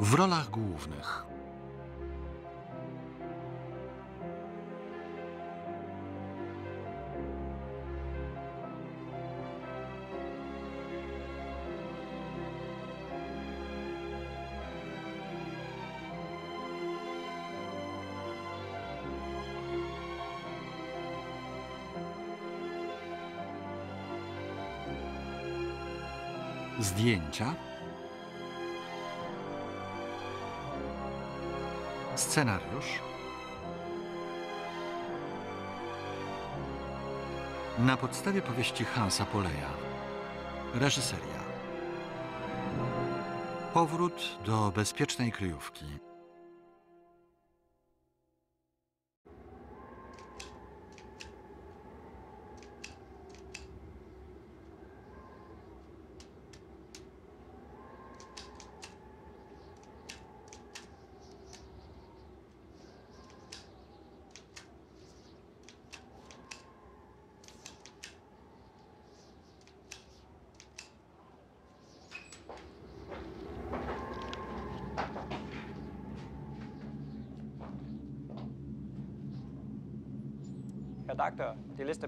W rolach głównych. Zdjęcia, scenariusz, na podstawie powieści Hansa Poleja, reżyseria. Powrót do bezpiecznej kryjówki.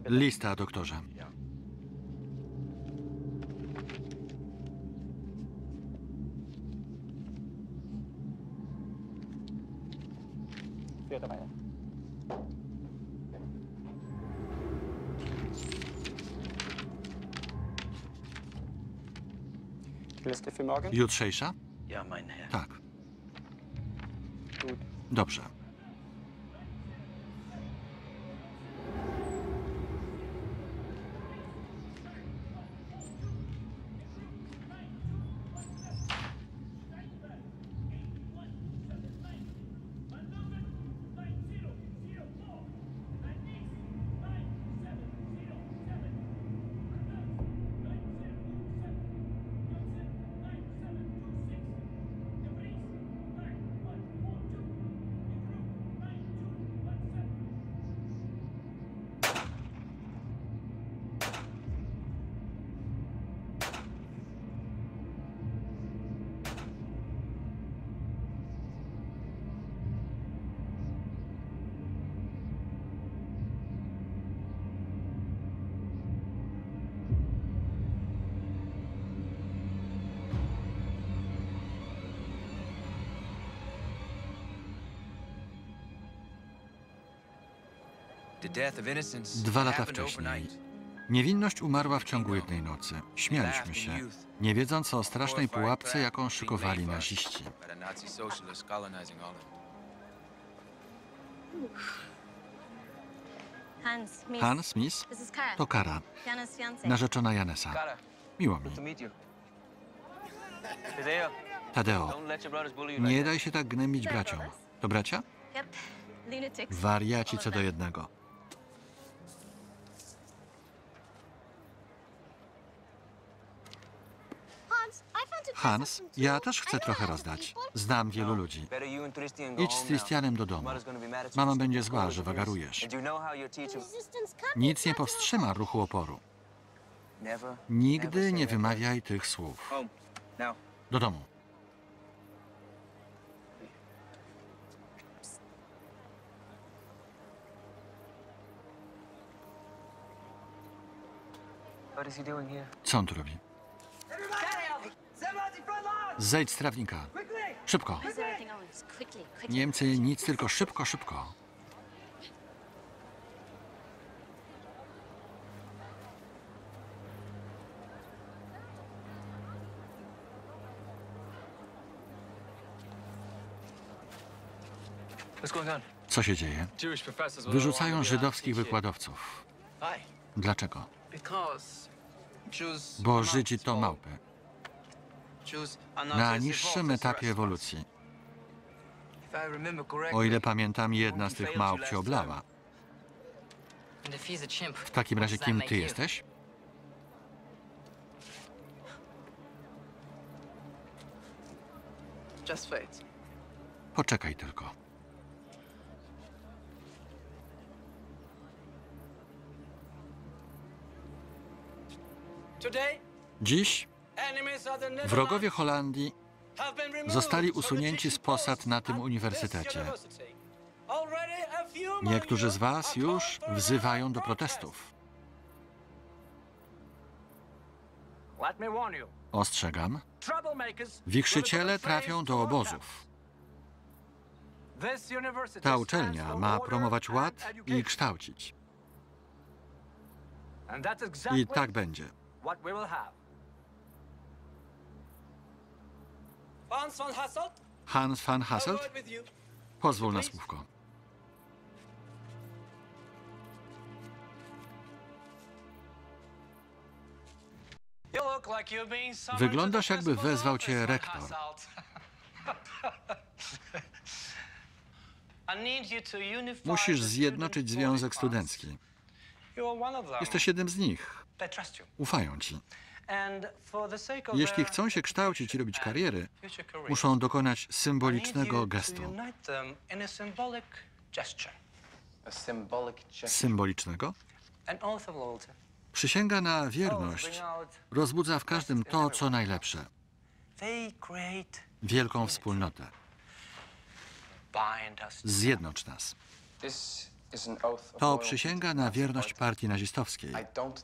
Lista, doktorze. Jutrzejsza? Tak. Dobrze. Dwa lata wcześniej. Niewinność umarła w ciągu jednej nocy. Śmialiśmy się, nie wiedząc o strasznej pułapce, jaką szykowali naziści. Hans, Smith to Kara, narzeczona Janesa. Miło mi. Tadeo, nie daj się tak gnębić braciom. To bracia? Wariaci co do jednego. Hans, I found a Hans, ja też chcę trochę rozdać. Znam wielu ludzi. Idź z. Christianem do domu. Mama będzie zła, że wagarujesz. Nic nie powstrzyma ruchu oporu. Nigdy nie wymawiaj tych słów. Do domu. Co on tu robi? Zejdź z trawnika. Szybko. Niemcy nic, tylko szybko, szybko. Co się dzieje? Wyrzucają żydowskich wykładowców. Dlaczego? Bo Żydzi to małpy. Na niższym etapie ewolucji. O ile pamiętam, jedna z tych małp cię oblała. W takim razie kim ty jesteś? Poczekaj tylko. Dziś wrogowie Holandii zostali usunięci z posad na tym uniwersytecie. Niektórzy z Was już wzywają do protestów. Ostrzegam, wichrzyciele trafią do obozów. Ta uczelnia ma promować ład i kształcić. I tak będzie. Hans van Hasselt, pozwól na słówko. Wyglądasz jakby wezwał cię rektor. Musisz zjednoczyć Związek Studencki. Jesteś jednym z nich. Ufają ci. Jeśli chcą się kształcić i robić kariery, muszą dokonać symbolicznego gestu. Symbolicznego? Przysięga na wierność rozbudza w każdym to, co najlepsze. Wielką wspólnotę. Zjednocz nas. To przysięga na wierność partii nazistowskiej.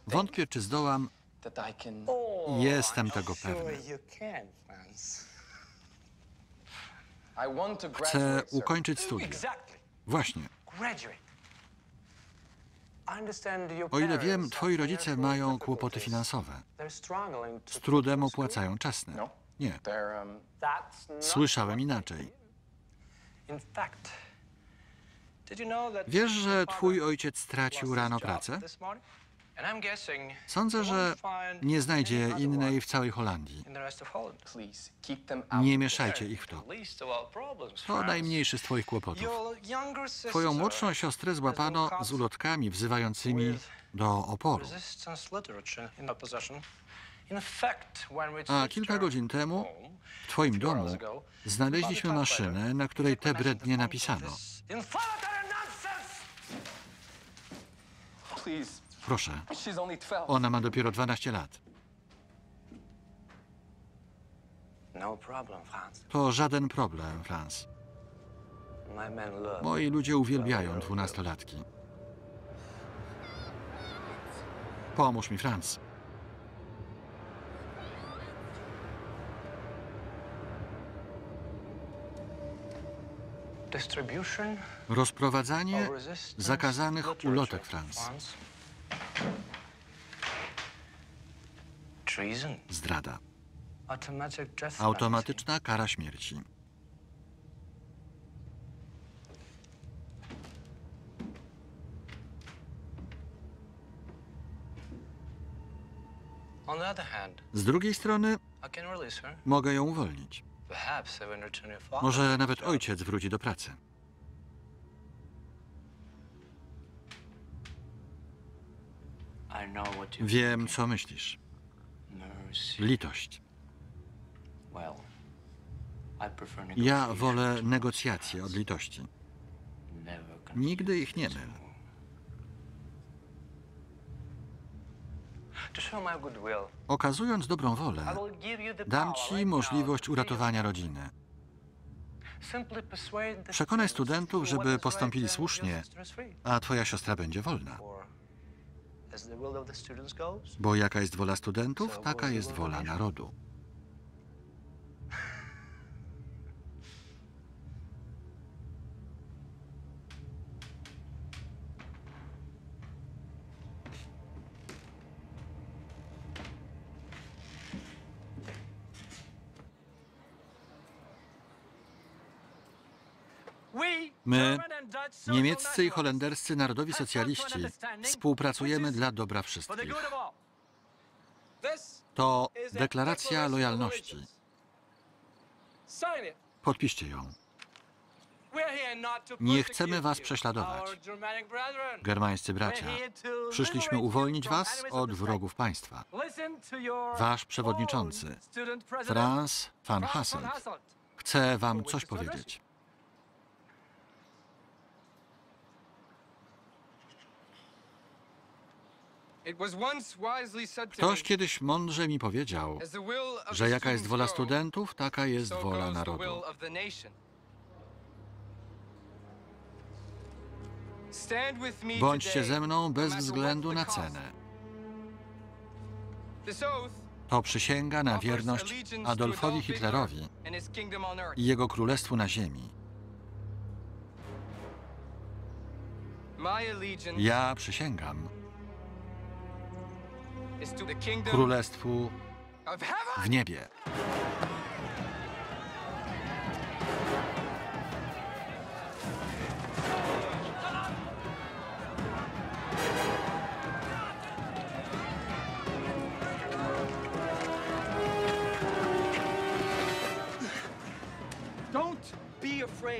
Wątpię, czy zdołam. That I can... Jestem tego pewny. You can, Franz. I want to Chcę ukończyć studia. Exactly. Właśnie. Graduate. I understand your O ile wiem, twoi rodzice mają kłopoty finansowe. They're struggling to Z trudem opłacają czesne. No. Nie. Um, Słyszałem inaczej. In fact, did you know that Wiesz, że twój ojciec stracił rano pracę? Sądzę, że nie znajdzie innej w całej Holandii. Nie mieszajcie ich w to. To najmniejszy z twoich kłopotów. Twoją młodszą siostrę złapano z ulotkami wzywającymi do oporu. A kilka godzin temu w twoim domu znaleźliśmy maszynę, na której te brednie napisano. Proszę, she's only 12. ona ma dopiero 12 lat. No. To żaden problem, Franz. Moi ludzie uwielbiają dwunastolatki. Pomóż mi, Franz. Rozprowadzanie zakazanych ulotek, Franz. Franz. Treason. Zdrada. Automatyczna kara śmierci. Z drugiej strony mogę ją uwolnić. Może nawet ojciec wróci do pracy. Wiem, co myślisz. Litość. Ja wolę negocjacje od litości. Nigdy ich nie myl. Okazując dobrą wolę, dam ci możliwość uratowania rodziny. Przekonaj studentów, żeby postąpili słusznie, a twoja siostra będzie wolna. Bo jaka jest wola studentów, taka jest wola narodu. My, niemieccy i holenderscy narodowi socjaliści, współpracujemy dla dobra wszystkich. To deklaracja lojalności. Podpiszcie ją. Nie chcemy was prześladować. Germańscy bracia, przyszliśmy uwolnić was od wrogów państwa. Wasz przewodniczący, Franz van Hasselt, chce wam coś powiedzieć. It was once wisely said to Ktoś kiedyś mądrze mi powiedział, że jaka jest wola studentów, taka jest wola narodu. Bądźcie ze mną no bez względu na cenę. To przysięga na wierność Adolfowi Adolf Hitler Hitlerowi i jego królestwu na ziemi. Ja przysięgam królestwu w niebie.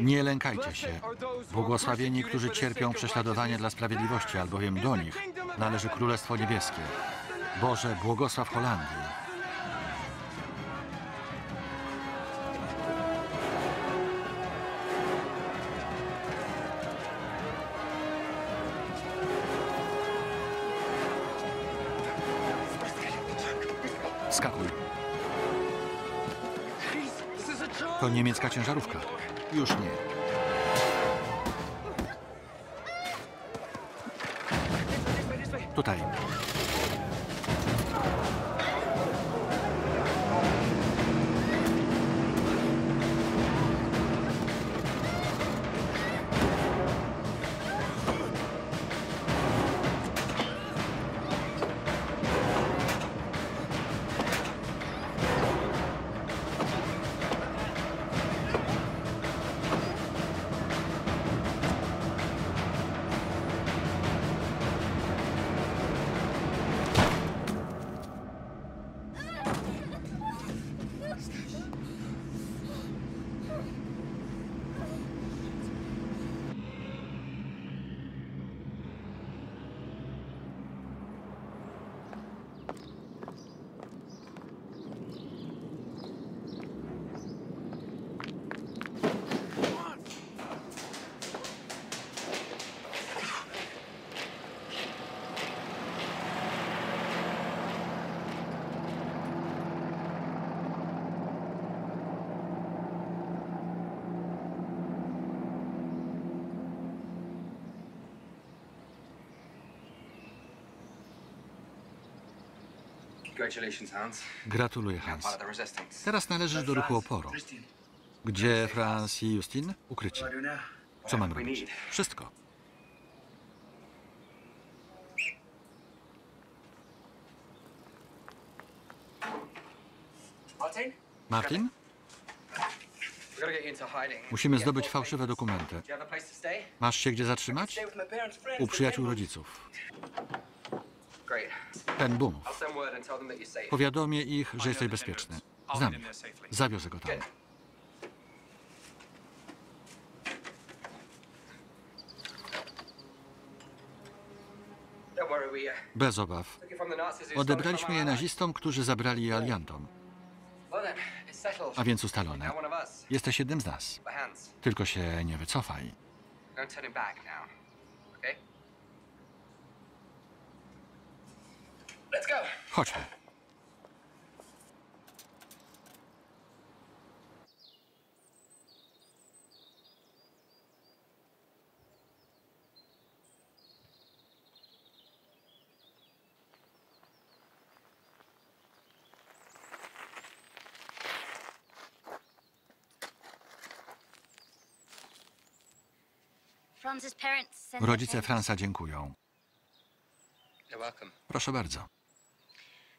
Nie lękajcie się. Błogosławieni, którzy cierpią prześladowanie dla sprawiedliwości, albowiem do nich należy Królestwo Niebieskie. Boże, błogosław Holandii. Skakuj. To niemiecka ciężarówka. Już nie. Tutaj. Gratuluję, Hans. Teraz należysz do ruchu oporu. Gdzie Franz i Justin? Ukryci. Co mam robić? Wszystko. Martin? Musimy zdobyć fałszywe dokumenty. Masz się gdzie zatrzymać? U przyjaciół rodziców. Ten Boom. Powiadomię ich, że jesteś bezpieczny. Znam ich. Zawiozę go tam. Don't Bez obaw. it it Odebraliśmy je nazistom, którzy zabrali je aliantom. A więc ustalone. Jesteś jednym z nas. Tylko się nie wycofaj. No turning back now. Okay? Let's go. Chodźmy. Rodzice. Franza dziękują. Proszę bardzo. And I was wondering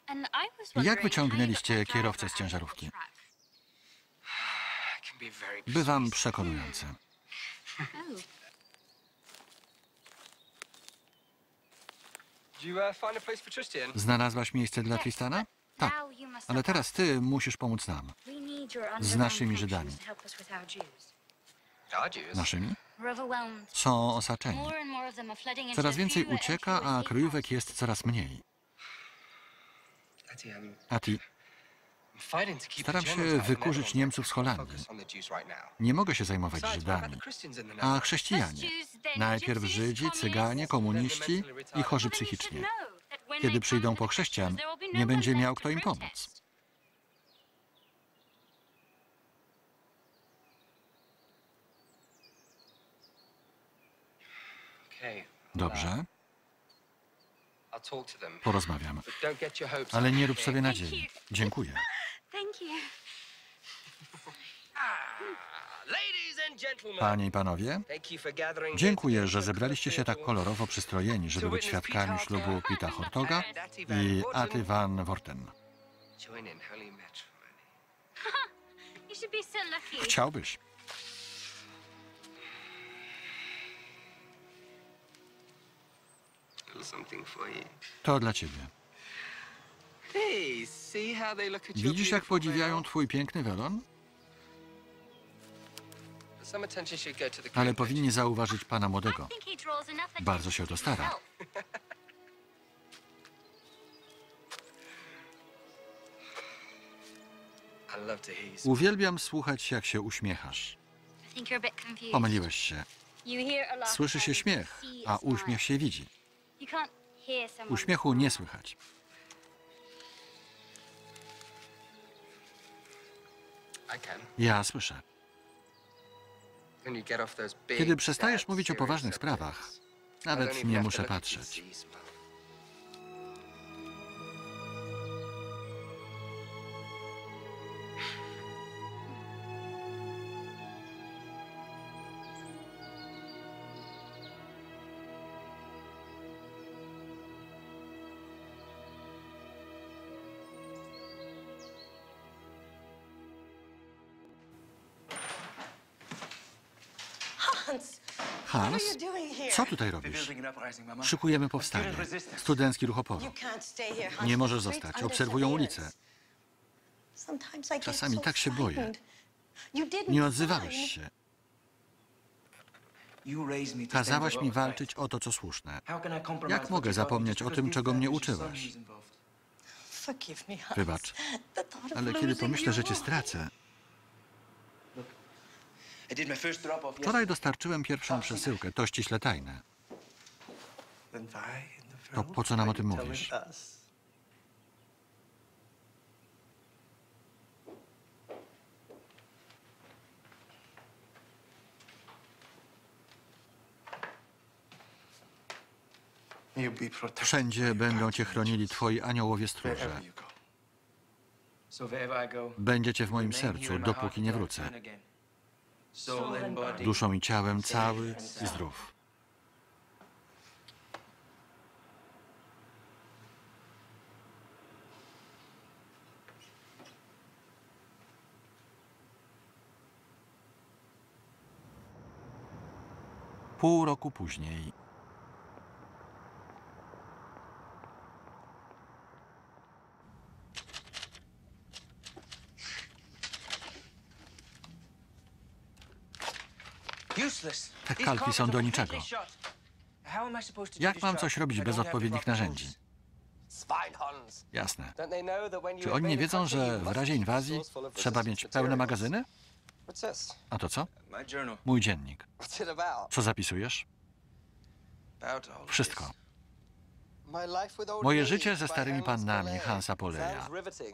Jak wyciągnęliście kierowcę z ciężarówki? Bywam przekonujący. Uh? Znalazłaś miejsce dla Tristana? Tak, ale teraz ty musisz pomóc nam. Z naszymi Żydami. Naszymi? Są osaczeni. Coraz więcej ucieka, a kryjówek jest coraz mniej. Letty, I'm, A ty? I'm fighting to keep the Staram się wykurzyć. Niemców z Holandii. Nie mogę się zajmować Żydami. A chrześcijanie? Najpierw Żydzi. Cyganie, komuniści i chorzy psychicznie. Kiedy przyjdą po chrześcijan, nie będzie miał kto im pomóc. Dobrze, I'll talk to them. Porozmawiam. Ale nie rób sobie nadziei. Dziękuję. Gentlemen, Panie i panowie, dziękuję, że zebraliście się tak kolorowo przystrojeni, żeby być świadkami ślubu Pita Hortoga i Aty Van Worten. Join To dla ciebie. Hey, see how they look at your Widzisz, jak podziwiają twój piękny welon? Ale powinni zauważyć pana młodego. Bardzo się o to stara. Uwielbiam słuchać, jak się uśmiechasz. Pomyliłeś się. Słyszy się śmiech, see a uśmiech się widzi. Uśmiechu nie słychać. Ja słyszę. Kiedy przestajesz mówić o poważnych sprawach, nawet nie muszę patrzeć. Tutaj robisz? Szykujemy powstanie. Studencki ruch oporu. Nie możesz zostać. Obserwują ulicę. Czasami tak się boję. Nie odzywałeś się. Kazałaś mi walczyć o to, co słuszne. Jak mogę zapomnieć o tym, czego mnie uczyłaś? Wybacz. Ale kiedy pomyślę, że cię stracę. Wczoraj dostarczyłem pierwszą przesyłkę. To ściśle tajne. To po co nam o tym mówisz? Wszędzie będą cię chronili twoi aniołowie stróże. Będziecie w moim sercu, dopóki nie wrócę. Duszą i ciałem cały i zdrów. Pół roku później. Te kalki są do niczego. Jak mam coś robić bez odpowiednich narzędzi? Jasne. Czy oni nie wiedzą, że w razie inwazji trzeba mieć pełne magazyny? A to co? Mój dziennik. Co zapisujesz? Wszystko. Moje życie ze starymi pannami Hansa Poleja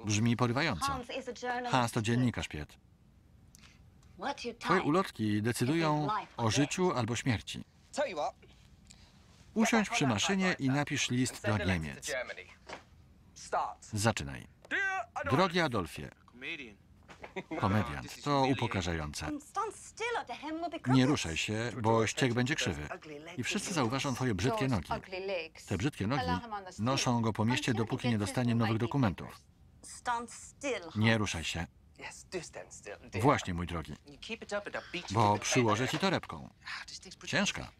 brzmi porywająco. Hans to dziennikarz, Piet. Twoje ulotki decydują o życiu albo śmierci. Usiądź przy maszynie i napisz list do Niemiec. Zaczynaj. Drogi Adolfie, komediant, to upokarzające. Nie ruszaj się, bo ściek będzie krzywy. I wszyscy zauważą twoje brzydkie nogi. Te brzydkie nogi noszą go po mieście, dopóki nie dostanie nowych dokumentów. Nie ruszaj się. Właśnie, mój drogi. Bo przyłożę ci torebką. Ah, Ciężka.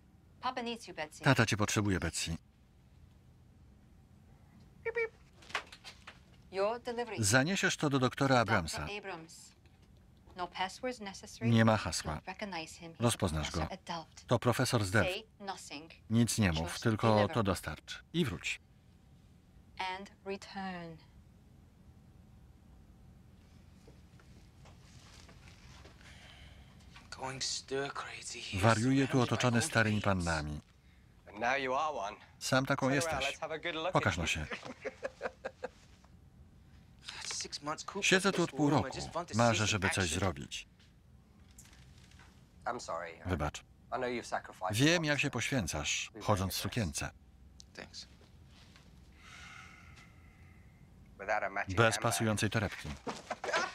Tata cię potrzebuje, Betsy. Zaniesiesz to do doktora Abramsa. No. Nie ma hasła. Rozpoznasz go. To profesor z Delft. Nic nie mów, tylko to dostarcz. I wróć. Wariuje tu otoczony starymi pannami. Sam taką jesteś. Pokaż no się. Siedzę tu od pół roku. Marzę, żeby coś zrobić. I'm sorry. Wybacz. Wiem, jak się poświęcasz, chodząc w sukience. Bez pasującej torebki.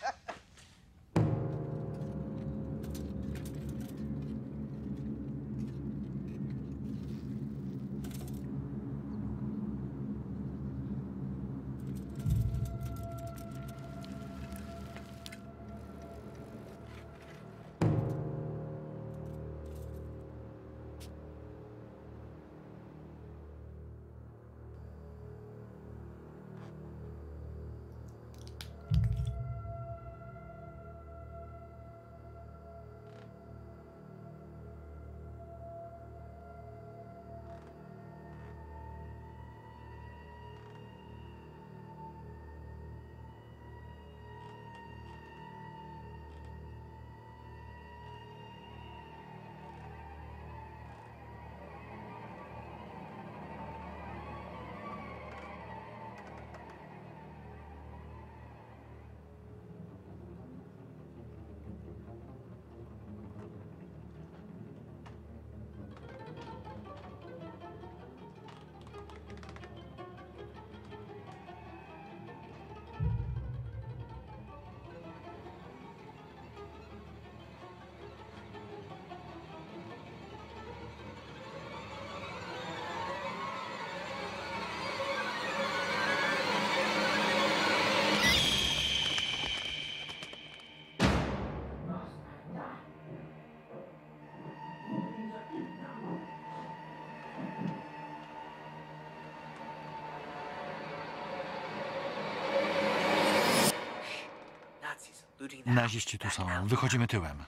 Naziści tu są. Wychodzimy tyłem.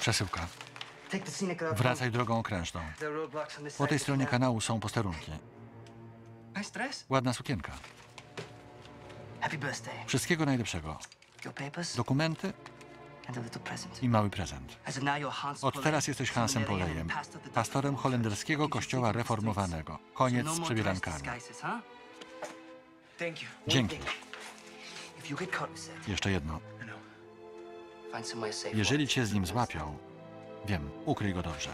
Przesyłka. Wracaj drogą okrężną. Po tej stronie kanału są posterunki. Ładna sukienka. Wszystkiego najlepszego. Dokumenty i mały prezent. Od teraz jesteś Hansem Polejem, pastorem holenderskiego kościoła reformowanego. Koniec No z przebierankami. Dzięki. Jeszcze jedno. Jeżeli cię z nim złapią, wiem, ukryj go dobrze.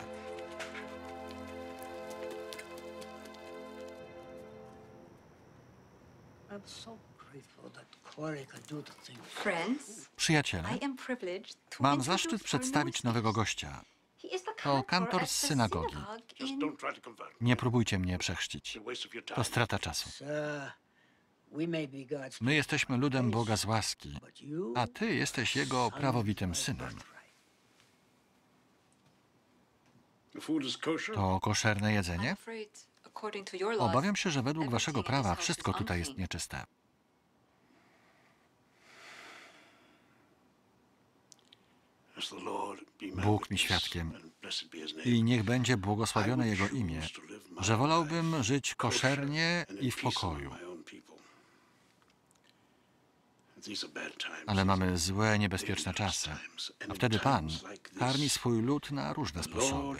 Przyjaciele, mam zaszczyt przedstawić nowego gościa. To kantor z synagogi. Nie próbujcie mnie przechrzcić. To strata czasu. My jesteśmy ludem Boga z łaski, a ty jesteś Jego prawowitym synem. To koszerne jedzenie? Obawiam się, że według waszego prawa wszystko tutaj jest nieczyste. Bóg mi świadkiem. I niech będzie błogosławione Jego imię, że wolałbym żyć koszernie i w pokoju. Ale mamy złe, niebezpieczne czasy. A wtedy Pan karmi swój lud na różne sposoby.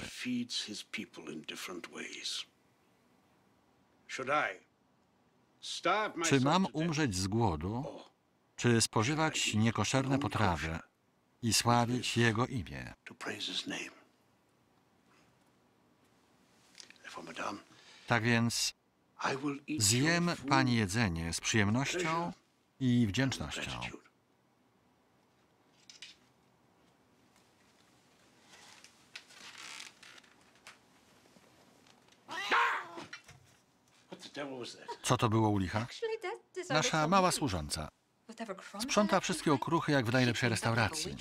Czy mam umrzeć z głodu, czy spożywać niekoszerne potrawy i sławić Jego imię? Tak więc zjem Pani jedzenie z przyjemnością i wdzięcznością. Co to było u licha? Nasza mała służąca. Sprząta wszystkie okruchy jak w najlepszej restauracji.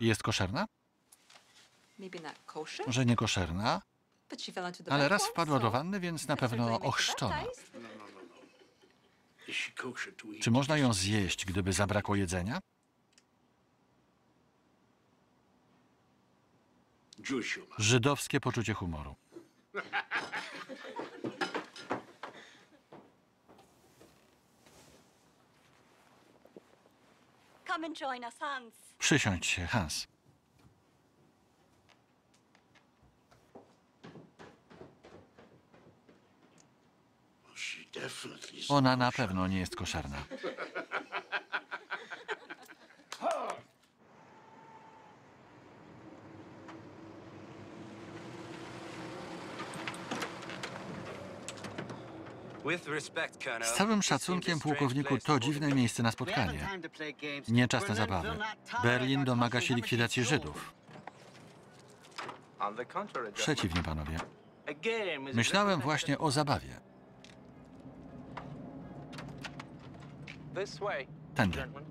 Jest koszerna? Że nie koszerna, ale raz wpadła do wanny, więc na pewno ochrzczona. Czy można ją zjeść, gdyby zabrakło jedzenia? Żydowskie poczucie humoru. Przysiądź się, Hans. Ona na pewno nie jest koszarna. Z całym szacunkiem, pułkowniku, to dziwne miejsce na spotkanie. Nie czas na zabawy. Berlin domaga się likwidacji Żydów. Przeciwnie, panowie. Myślałem właśnie o zabawie. This way. Tangent. Gentlemen.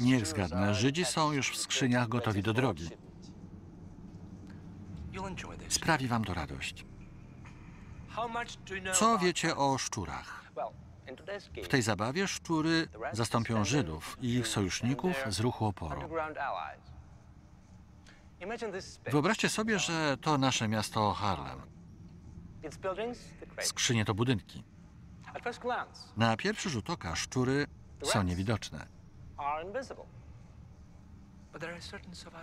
Niech zgadnę, Żydzi są już w skrzyniach gotowi do drogi. Sprawi wam to radość. Co wiecie o szczurach? W tej zabawie szczury zastąpią Żydów i ich sojuszników z ruchu oporu. Wyobraźcie sobie, że to nasze miasto Harlem. Skrzynie to budynki. Na pierwszy rzut oka szczury są niewidoczne,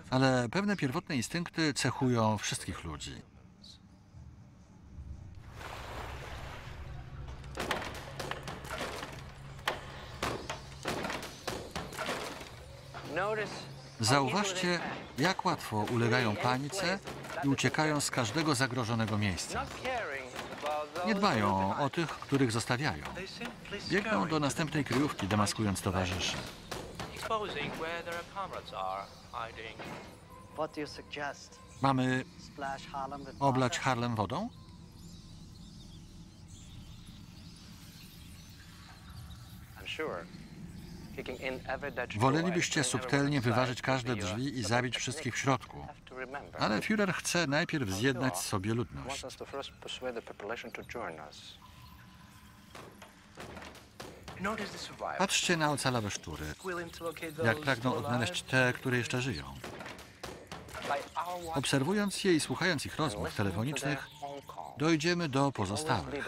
ale pewne pierwotne instynkty cechują wszystkich ludzi. Zauważcie, jak łatwo ulegają panice i uciekają z każdego zagrożonego miejsca. Nie dbają o tych, których zostawiają. Biegną do następnej kryjówki, demaskując towarzyszy. What do you suggest? Mamy Splash Harlem with oblać? Harlem wodą? Wolelibyście subtelnie wyważyć każde drzwi i zabić wszystkich w środku. Ale Führer chce najpierw zjednać sobie ludność. Patrzcie na ocalałe szczury, jak pragną odnaleźć te, które jeszcze żyją. Obserwując je i słuchając ich rozmów telefonicznych, dojdziemy do pozostałych.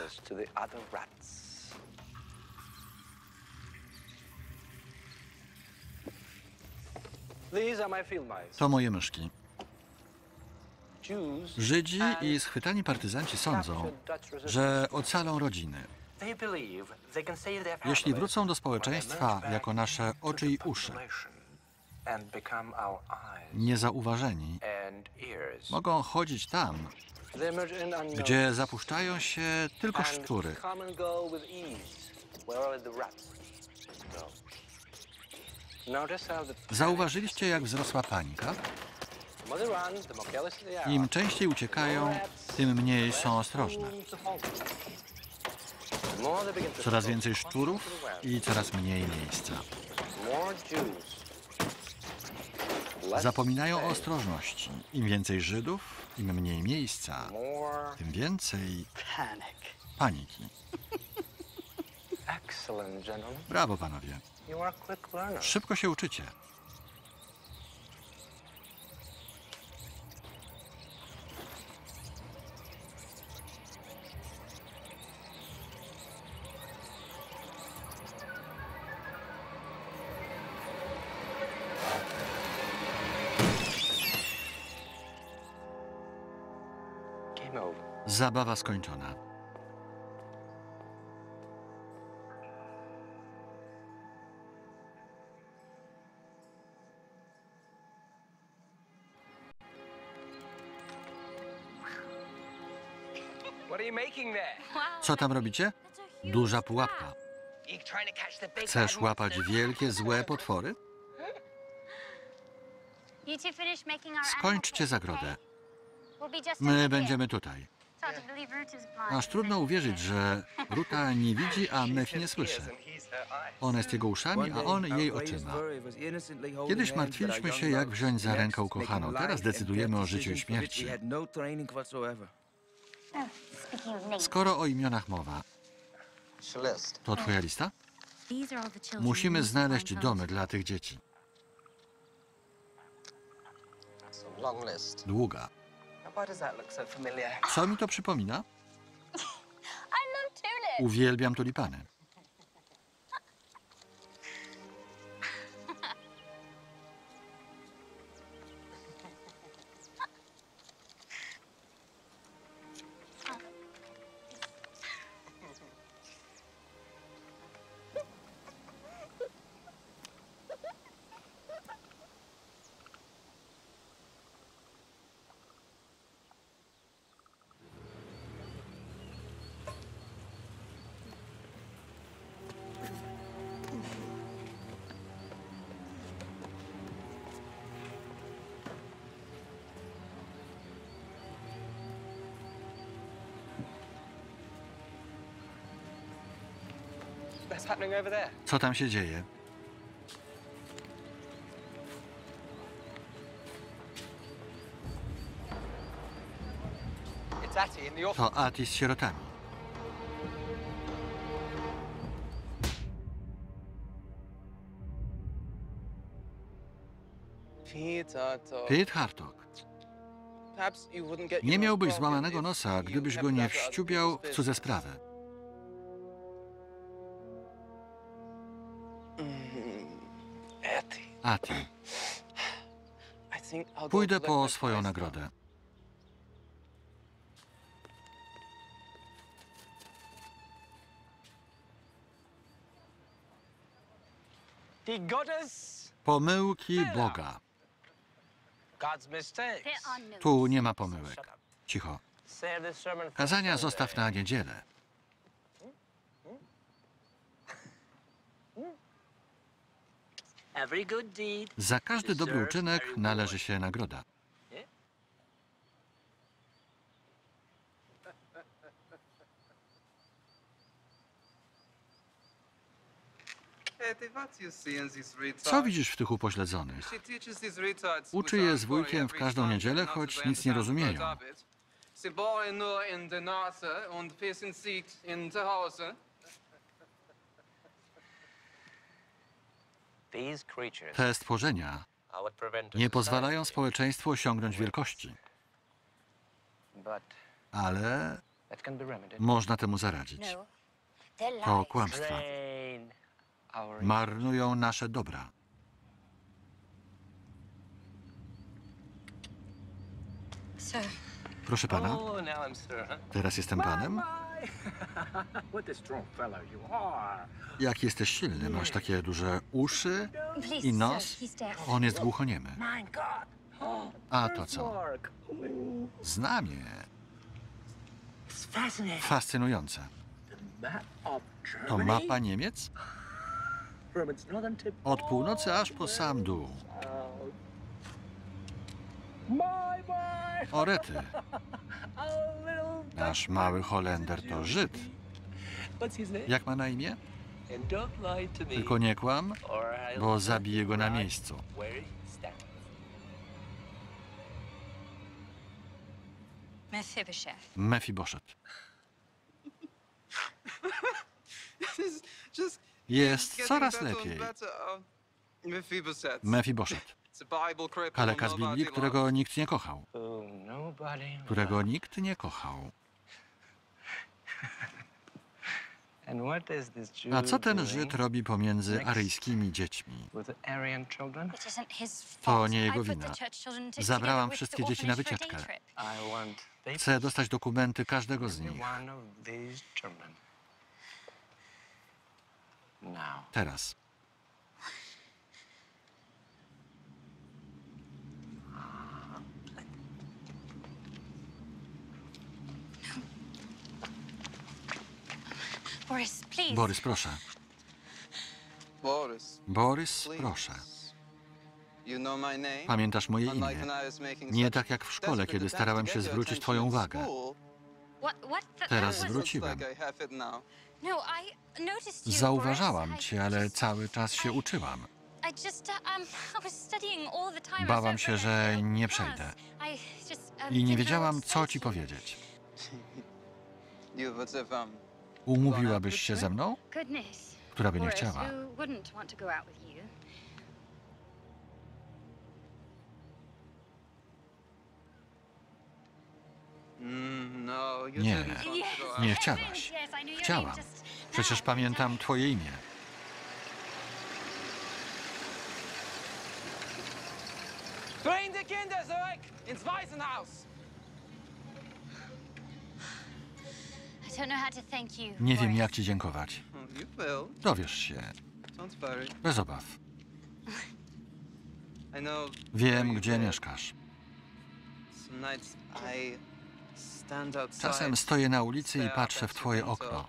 To moje myszki. Żydzi i schwytani partyzanci sądzą, że ocalą rodziny. Jeśli wrócą do społeczeństwa jako nasze oczy i uszy, niezauważeni, mogą chodzić tam, gdzie zapuszczają się tylko szczury. Zauważyliście, jak wzrosła panika? Im częściej uciekają, tym mniej są ostrożne. Coraz więcej szczurów i coraz mniej miejsca. Zapominają o ostrożności. Im więcej Żydów, im mniej miejsca, tym więcej paniki. Brawo, panowie. Szybko się uczycie. Zabawa skończona. Co tam robicie? Duża pułapka. Chcesz łapać wielkie, złe potwory? Skończcie zagrodę. My będziemy tutaj. Aż trudno uwierzyć, że Ruta nie widzi, a Mefi nie słyszy. Ona jest jego uszami, a on jej oczyma. Kiedyś martwiliśmy się, jak wziąć za rękę ukochaną. Teraz decydujemy o życiu i śmierci. Skoro o imionach mowa, to twoja lista? Musimy znaleźć domy dla tych dzieci. Długa. Co mi to przypomina? Uwielbiam tulipany. Co tam się dzieje? To Ati z sierotami. Pete Hartog. Nie miałbyś złamanego nosa, gdybyś go nie wściubiał w cudze sprawy. Ati, pójdę po swoją nagrodę. The goddess. Pomyłki Boga. Tu nie ma pomyłek. Cicho. Kazania zostaw na niedzielę. Za każdy dobry uczynek należy się nagroda. Co widzisz w tych upośledzonych? Uczy je z wujkiem w każdą niedzielę, choć nic nie rozumieją. What prevent nie pozwalają społeczeństwu osiągnąć wielkości, ale można temu zaradzić. No. To kłamstwa. Marnują nasze dobra. Proszę pana, Oh, teraz jestem panem? What a strong fellow you are. Jak jesteś silny, masz takie duże uszy i nos. On jest głuchoniemy. A to co? Mark. Znam je. It's fascinating. Fascynujące. To mapa Niemiec? Od północy aż po sam dół. O rety, nasz mały Holender to Żyd. Jak ma na imię? Tylko nie kłam, bo zabiję go na miejscu. Just Jest coraz lepiej. better. Oh, Kaleka z Biblii, którego nikt nie kochał. Nobody Którego nikt nie kochał. A co ten Żyd robi pomiędzy aryjskimi dziećmi? To nie jego wina. Zabrałam wszystkie dzieci na wycieczkę. Chcę dostać dokumenty każdego z nich. Teraz. Boris, please. Borys, proszę. Boris. Borys, proszę. You know my name? Pamiętasz moje Unlike imię. when I was making Nie such tak jak w szkole, desperate kiedy attempts starałem to się get your zwrócić twoją uwagę. school. What? What? The, Teraz was- zwróciłem. Looks like I have it now. No, I noticed you. Zauważałam Boris. I cię, ale just- cały czas się I- uczyłam. I just, um, I was studying all the time. I was Bałam się, że nie przejdę. I just, um, I nie didn't know wiedziałam, what to co say ci to you. powiedzieć. You um, Umówiłabyś się ze mną? Która by nie chciała. mm, no, Nie. Nie chciałaś. Chciałam. Przecież pamiętam twoje imię. Bring die Kinder zurück ins Waisenhaus. Nie wiem, jak ci dziękować. Dowiesz się. Bez obaw. Wiem, gdzie mieszkasz. Czasem stoję na ulicy i patrzę w twoje okno.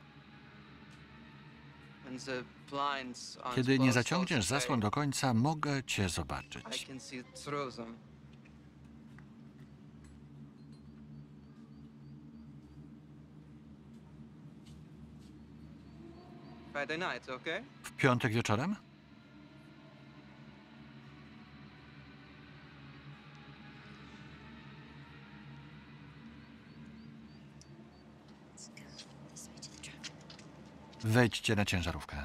Kiedy nie zaciągniesz zasłon do końca, mogę cię zobaczyć. can see through them. Friday night, okay? W piątek wieczorem? Wejdźcie na ciężarówkę.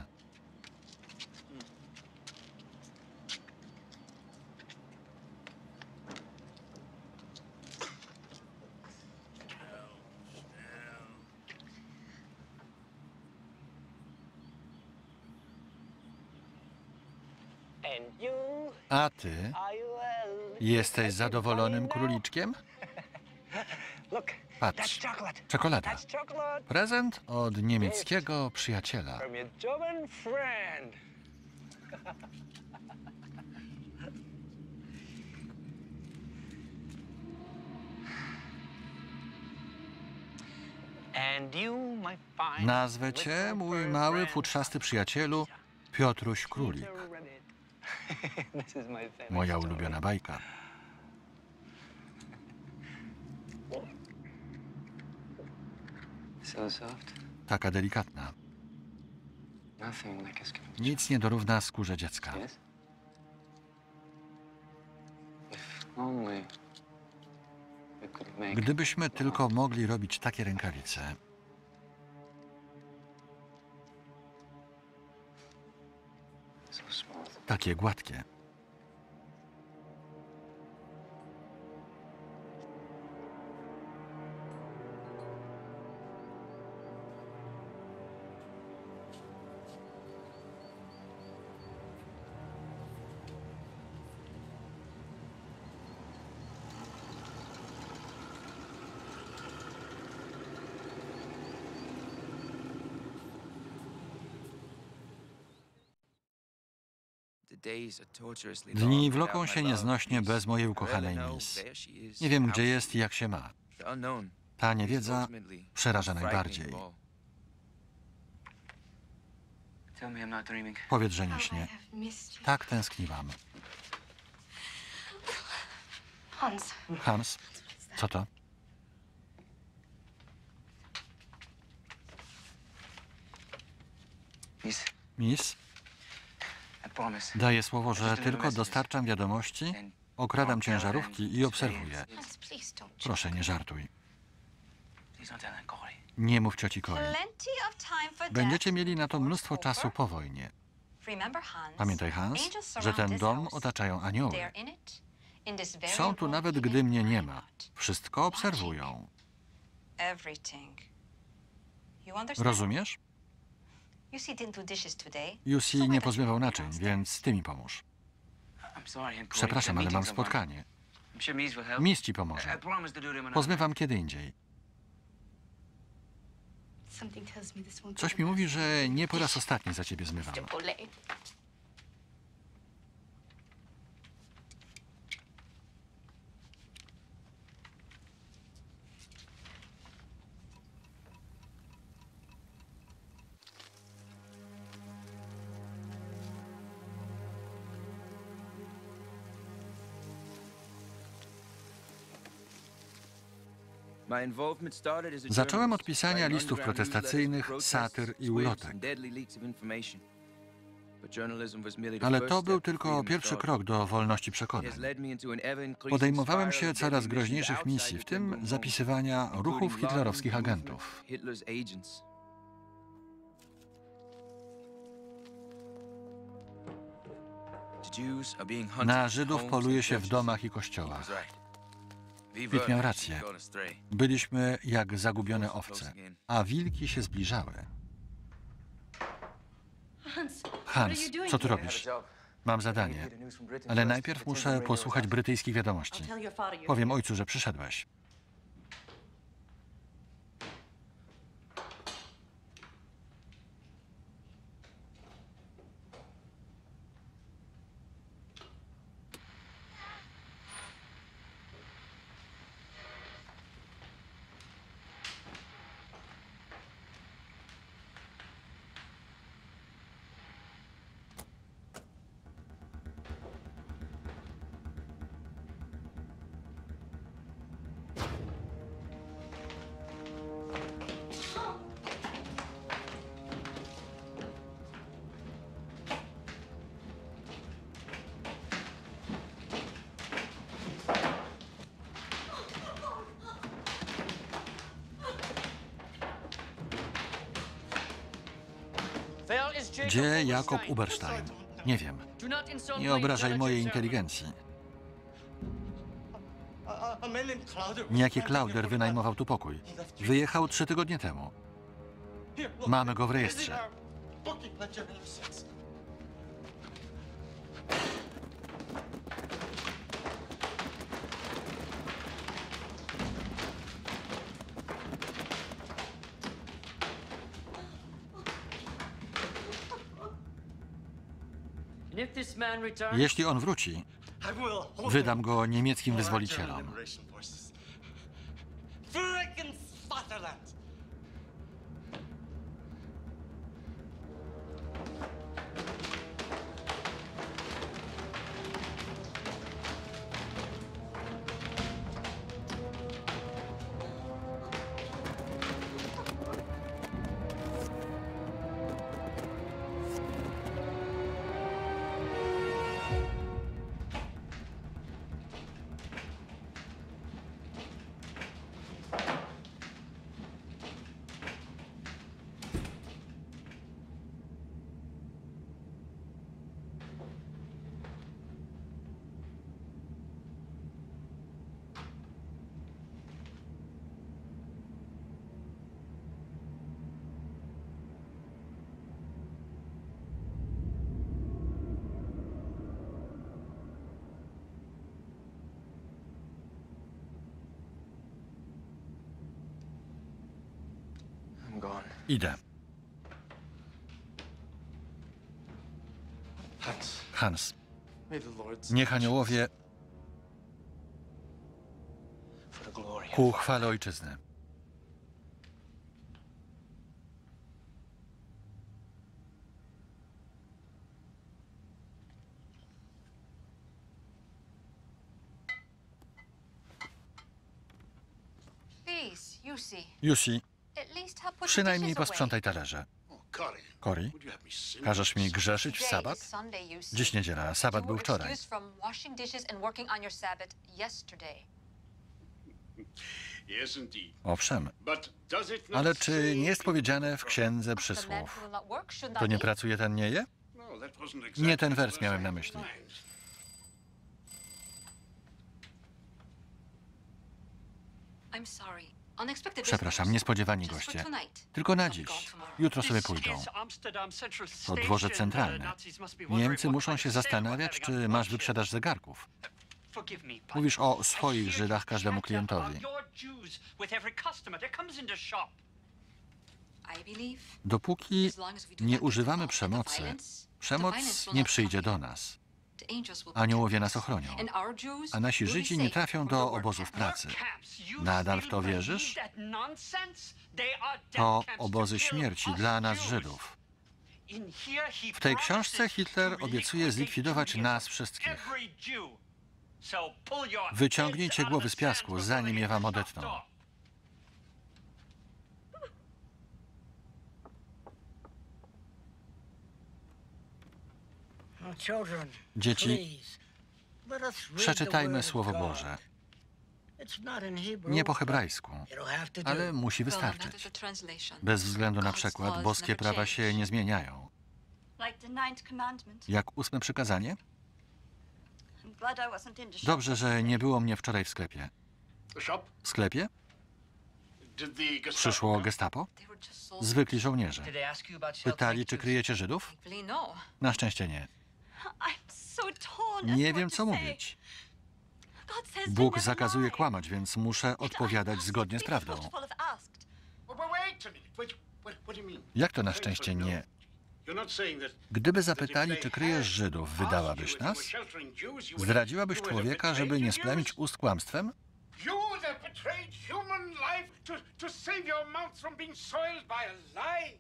And you, A ty jesteś zadowolonym króliczkiem? Patrz, czekolada. Prezent od niemieckiego przyjaciela. Nazwę cię, mój mały, futrzasty przyjacielu, Piotruś Królik. Moja ulubiona bajka. Taka delikatna. Nic nie dorówna skórze dziecka. Gdybyśmy tylko mogli robić takie rękawice. Takie gładkie. Dni wloką się nieznośnie bez mojej ukochanej Miss. Nie wiem, gdzie jest i jak się ma. Ta niewiedza przeraża najbardziej. Powiedz, że nie śnie. Tak tęskniłam. Hans, Hans, co to? Miss, Miss. Daję słowo, że tylko dostarczam wiadomości, okradam ciężarówki i obserwuję. Proszę, nie żartuj. Nie mów cioci Coli. Będziecie mieli na to mnóstwo czasu po wojnie. Pamiętaj, Hans, że ten dom otaczają anioły. Są tu nawet, gdy mnie nie ma. Wszystko obserwują. Rozumiesz? Yusi didn't do dishes today. Yusi So why nie pozmywał naczyń, więc ty mi pomóż. Przepraszam, ale mam spotkanie. Miss ci pomoże. Pozmywam kiedy indziej. Coś mi mówi, że nie po raz ostatni za ciebie zmywam. Zacząłem od pisania listów protestacyjnych, satyr i ulotek. Ale to był tylko pierwszy krok do wolności przekonań. Podejmowałem się coraz groźniejszych misji, w tym zapisywania ruchów hitlerowskich agentów. Na Żydów poluje się w domach i kościołach. Pitt miał rację. Byliśmy jak zagubione owce, a wilki się zbliżały. Hans, co tu robisz? Mam zadanie, ale najpierw muszę posłuchać brytyjskich wiadomości. Powiem ojcu, że przyszedłeś. Gdzie Jakob Uberstein? Nie wiem. Nie obrażaj mojej inteligencji. Niejaki Klauder wynajmował tu pokój. Wyjechał trzy tygodnie temu. Mamy go w rejestrze. Jeśli on wróci, wydam go niemieckim wyzwolicielom. Idę. Hans, niech aniołowie ku chwale ojczyzny. Please, Yusi. Przynajmniej posprzątaj talerze. Cory, każesz mi grzeszyć w sabat? Dziś niedziela, sabat był wczoraj. Owszem, ale czy nie jest powiedziane w księdze przysłów? To nie pracuje, ten nie je? No, Nie ten wers miałem na myśli. I'm sorry. Przepraszam, niespodziewani goście. Tylko na dziś. Jutro sobie pójdą. To dworzec centralny. Niemcy muszą się zastanawiać, czy masz wyprzedaż zegarków. Mówisz o swoich Żydach każdemu klientowi. Dopóki nie używamy przemocy, przemoc nie przyjdzie do nas. Aniołowie nas ochronią, a nasi Żydzi nie trafią do obozów pracy. Nadal w to wierzysz? To obozy śmierci dla nas Żydów. W tej książce Hitler obiecuje zlikwidować nas wszystkich. Wyciągnijcie głowy z piasku, zanim je wam odetną. Dzieci, przeczytajmy Słowo. Boże. Nie po hebrajsku, ale musi wystarczyć. Bez względu na przykład, boskie prawa się nie zmieniają. Jak ósme przykazanie? Dobrze, że nie było mnie wczoraj w sklepie. W sklepie? Przyszło gestapo? Zwykli żołnierze. Pytali, czy kryjecie Żydów? No. Na szczęście nie. I'm so torn. as Nie wiem, co mówić. God says to Bóg zakazuje kłamać, więc muszę odpowiadać zgodnie z prawdą. Jak to na szczęście nie? You're not saying that Gdyby zapytali, czy kryjesz Żydów, wydałabyś nas? Zdradziłabyś człowieka, żeby nie splamić ust kłamstwem? You that betrayed human life to, to save your mouth from being soiled by a lie.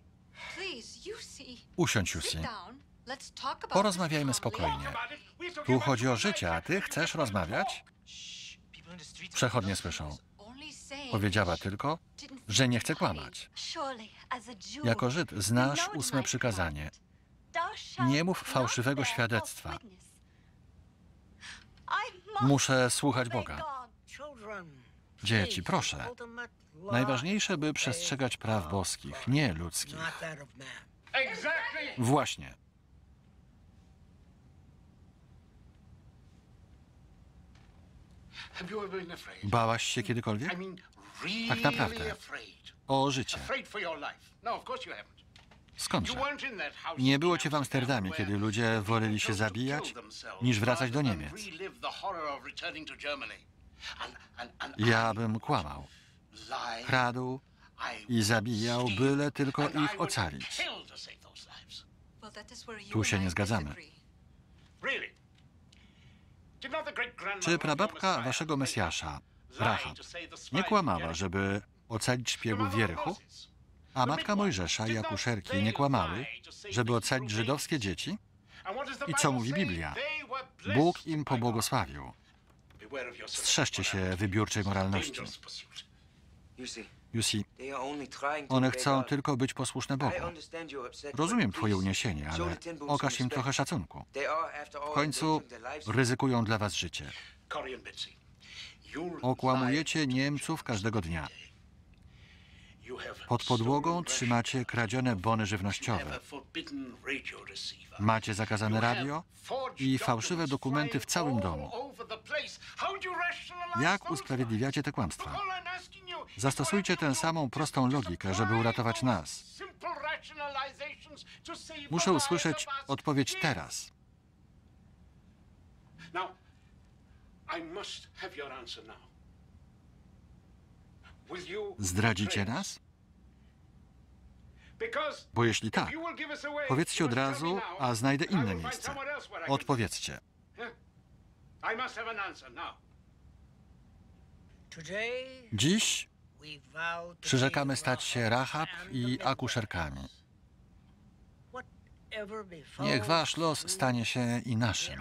Please, you see. Usiądź, Sit Porozmawiajmy spokojnie. Tu chodzi o życie, a ty chcesz rozmawiać? Przechodnie słyszą. Powiedziała tylko, że nie chce kłamać. Jako Żyd znasz ósme przykazanie. Nie mów fałszywego świadectwa. Muszę słuchać Boga. Dzieci, proszę. Najważniejsze, by przestrzegać praw boskich, nie ludzkich. Właśnie. Have you ever been afraid? Bałaś się kiedykolwiek? I mean, really Tak naprawdę. afraid. O życie. Afraid for your life. No, of course you haven't. You Skądże? weren't in that house Nie było cię w Amsterdamie, where kiedy ludzie woleli się zabijać, niż wracać do Niemiec. relive the horror of returning to Germany. And- and- and Ja I bym kłamał, kradł I zabijał, byle tylko ich would ocalić. kill to save those lives. Well, that is where you Tu się nie zgadzamy. disagree. Really? Did not the great-grandmother Czy prababka waszego Mesjasza, Rahab, nie kłamała, żeby ocalić szpiegów mother w of Jerychu? Moses, A matka Mojżesza i akuszerki nie kłamały, żeby ocalić żydowskie dzieci? I co mówi? Biblia? Bóg im pobłogosławił. Strzeżcie się wybiórczej moralności. You see, one chcą tylko być posłuszne Bogu. Rozumiem twoje uniesienie, ale okaż im trochę szacunku. W końcu ryzykują dla was życie. Okłamujecie Niemców każdego dnia. Pod podłogą trzymacie kradzione bony żywnościowe. Macie zakazane radio i fałszywe dokumenty w całym domu. Jak usprawiedliwiacie te kłamstwa? Zastosujcie tę samą prostą logikę, żeby uratować nas. Muszę usłyszeć odpowiedź teraz. Zdradzicie nas? Bo jeśli tak, powiedzcie od razu, a znajdę inne miejsce. Odpowiedzcie. Dziś przyrzekamy stać się Rahab i akuszerkami. Niech wasz los stanie się i naszym.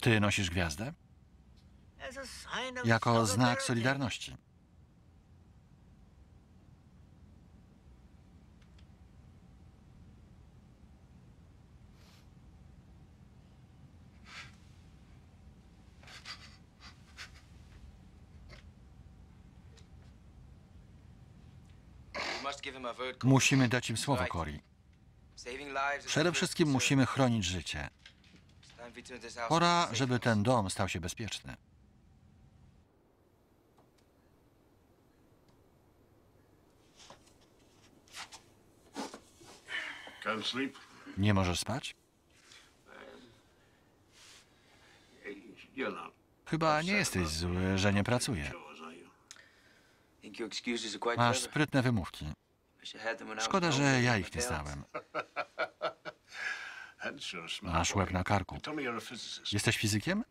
Ty nosisz gwiazdę? Jako znak solidarności. Musimy dać im słowo, Cory. Przede wszystkim musimy chronić życie. Pora, żeby ten dom stał się bezpieczny. Nie możesz spać? Chyba nie jesteś zły, że nie pracuję. Yours, are you? think your excuses are quite Masz sprytne wymówki. Szkoda, że ja ich nie znałem. Masz łeb na karku. Jesteś fizykiem?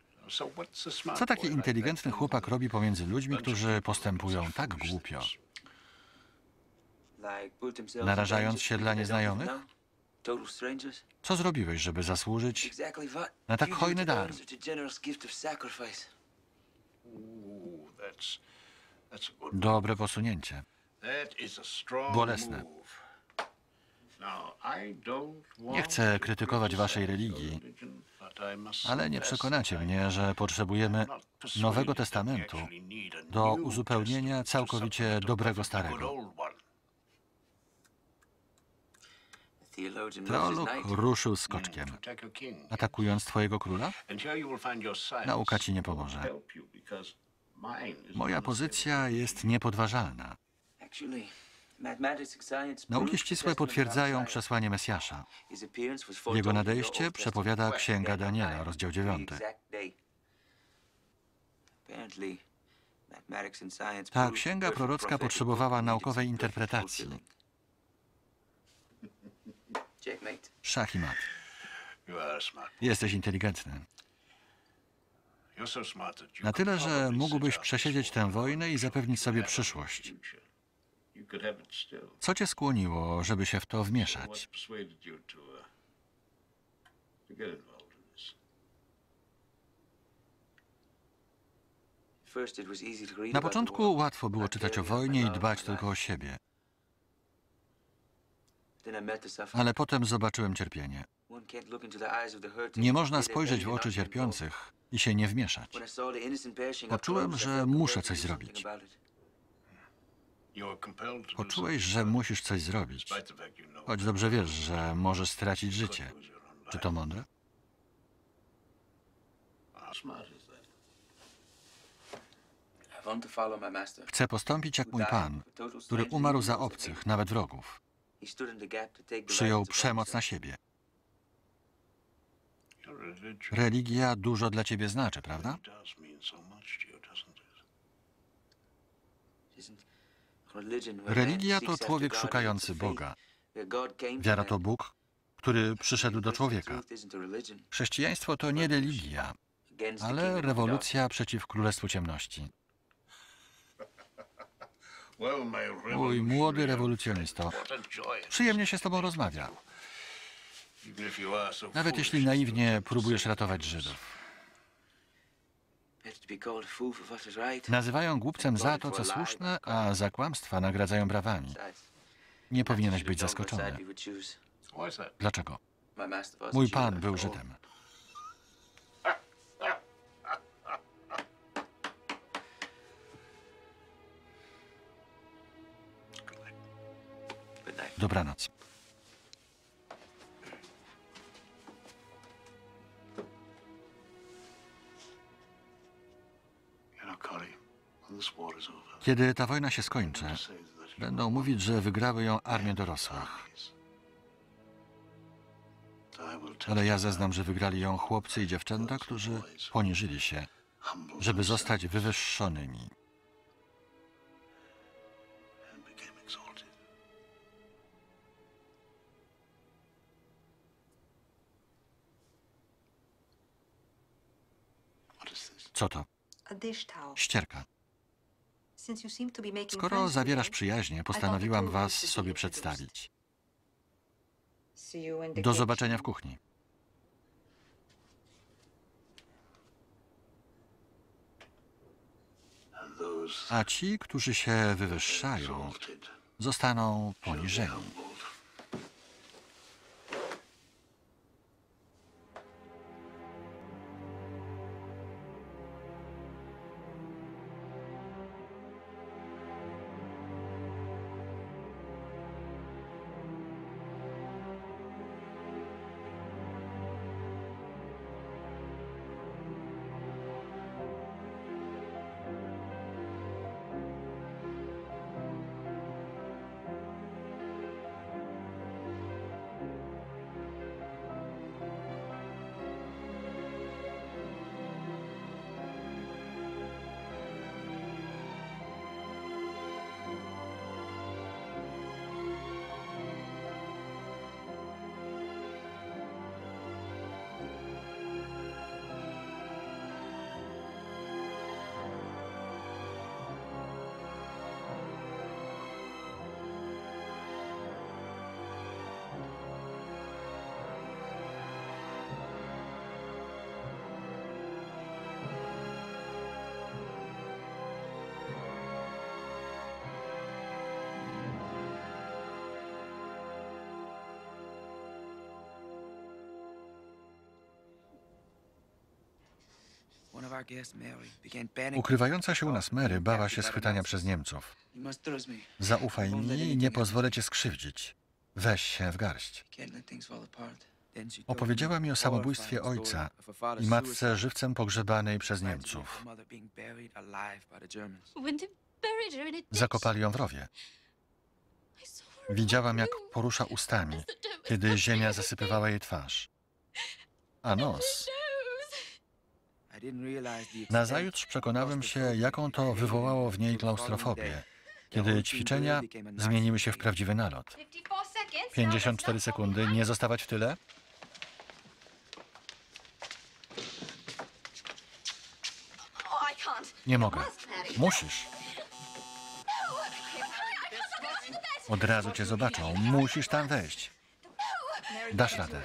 Co taki inteligentny chłopak robi pomiędzy ludźmi, którzy postępują tak głupio? Narażając się dla nieznajomych? Co zrobiłeś, żeby zasłużyć na tak hojny to dar? Dobre posunięcie. Bolesne. Nie chcę krytykować waszej religii, ale nie przekonacie mnie, że potrzebujemy Nowego Testamentu do uzupełnienia całkowicie dobrego Starego. Teolog ruszył skoczkiem, king. atakując twojego króla? Nauka ci nie pomoże. Moja pozycja jest niepodważalna. Nauki ścisłe potwierdzają przesłanie Mesjasza. Jego nadejście przepowiada Księga Daniela, rozdział 9. Ta księga prorocka potrzebowała naukowej interpretacji. Szach i mat. Jesteś inteligentny. You're so smart that you Na tyle, że mógłbyś przesiedzieć tę wojnę i zapewnić sobie przyszłość. Co cię skłoniło, żeby się w to wmieszać? uh? Na początku łatwo było czytać o wojnie i dbać tylko o siebie, ale potem zobaczyłem cierpienie. Nie można spojrzeć w oczy cierpiących i się nie wmieszać. Poczułem, że muszę coś zrobić. Poczułeś, że musisz coś zrobić, choć dobrze wiesz, że możesz stracić życie. Czy to mądre? Chcę postąpić jak mój Pan, który umarł za obcych, nawet wrogów. Przyjął przemoc na siebie. Religia dużo dla ciebie znaczy, prawda? Religia to człowiek szukający Boga. Wiara to Bóg, który przyszedł do człowieka. Chrześcijaństwo to nie religia, ale rewolucja przeciw Królestwu Ciemności. Mój młody rewolucjonisto, przyjemnie się z tobą rozmawia, Even if you are so nawet jeśli naiwnie próbujesz ratować. Żydów. Nazywają głupcem za to, co słuszne, a za kłamstwa nagradzają brawami. Nie powinieneś być zaskoczony. Dlaczego? Mój pan był Żydem. Dobranoc. Kiedy ta wojna się skończy, będą mówić, że wygrały ją armie dorosłych. Ale ja zeznam, że wygrali ją chłopcy i dziewczęta, którzy poniżyli się, żeby zostać wywyższonymi. Co to? Ścierka. Since you seem to be making Skoro zawierasz przyjaźnie, postanowiłam was sobie przedstawić. Do zobaczenia w kuchni. A ci, którzy się wywyższają, zostaną poniżeni. Ukrywająca się u nas Mary bała się schwytania przez Niemców. Zaufaj mi i nie pozwolę cię skrzywdzić. Weź się w garść. Opowiedziała mi o samobójstwie ojca i matce żywcem pogrzebanej przez Niemców. Zakopali ją w rowie. Widziałam, jak porusza ustami, kiedy ziemia zasypywała jej twarz. A nos. Nazajutrz przekonałem się, jaką to wywołało w niej klaustrofobię, kiedy ćwiczenia zmieniły się w prawdziwy nalot. 54 seconds. 54 sekundy, nie zostawać w tyle? Nie mogę. Musisz. Od razu cię zobaczą. Musisz tam wejść. Dasz radę.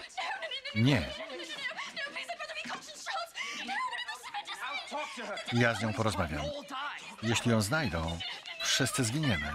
Nie. Ja z nią porozmawiam. Jeśli ją znajdą, wszyscy zginiemy.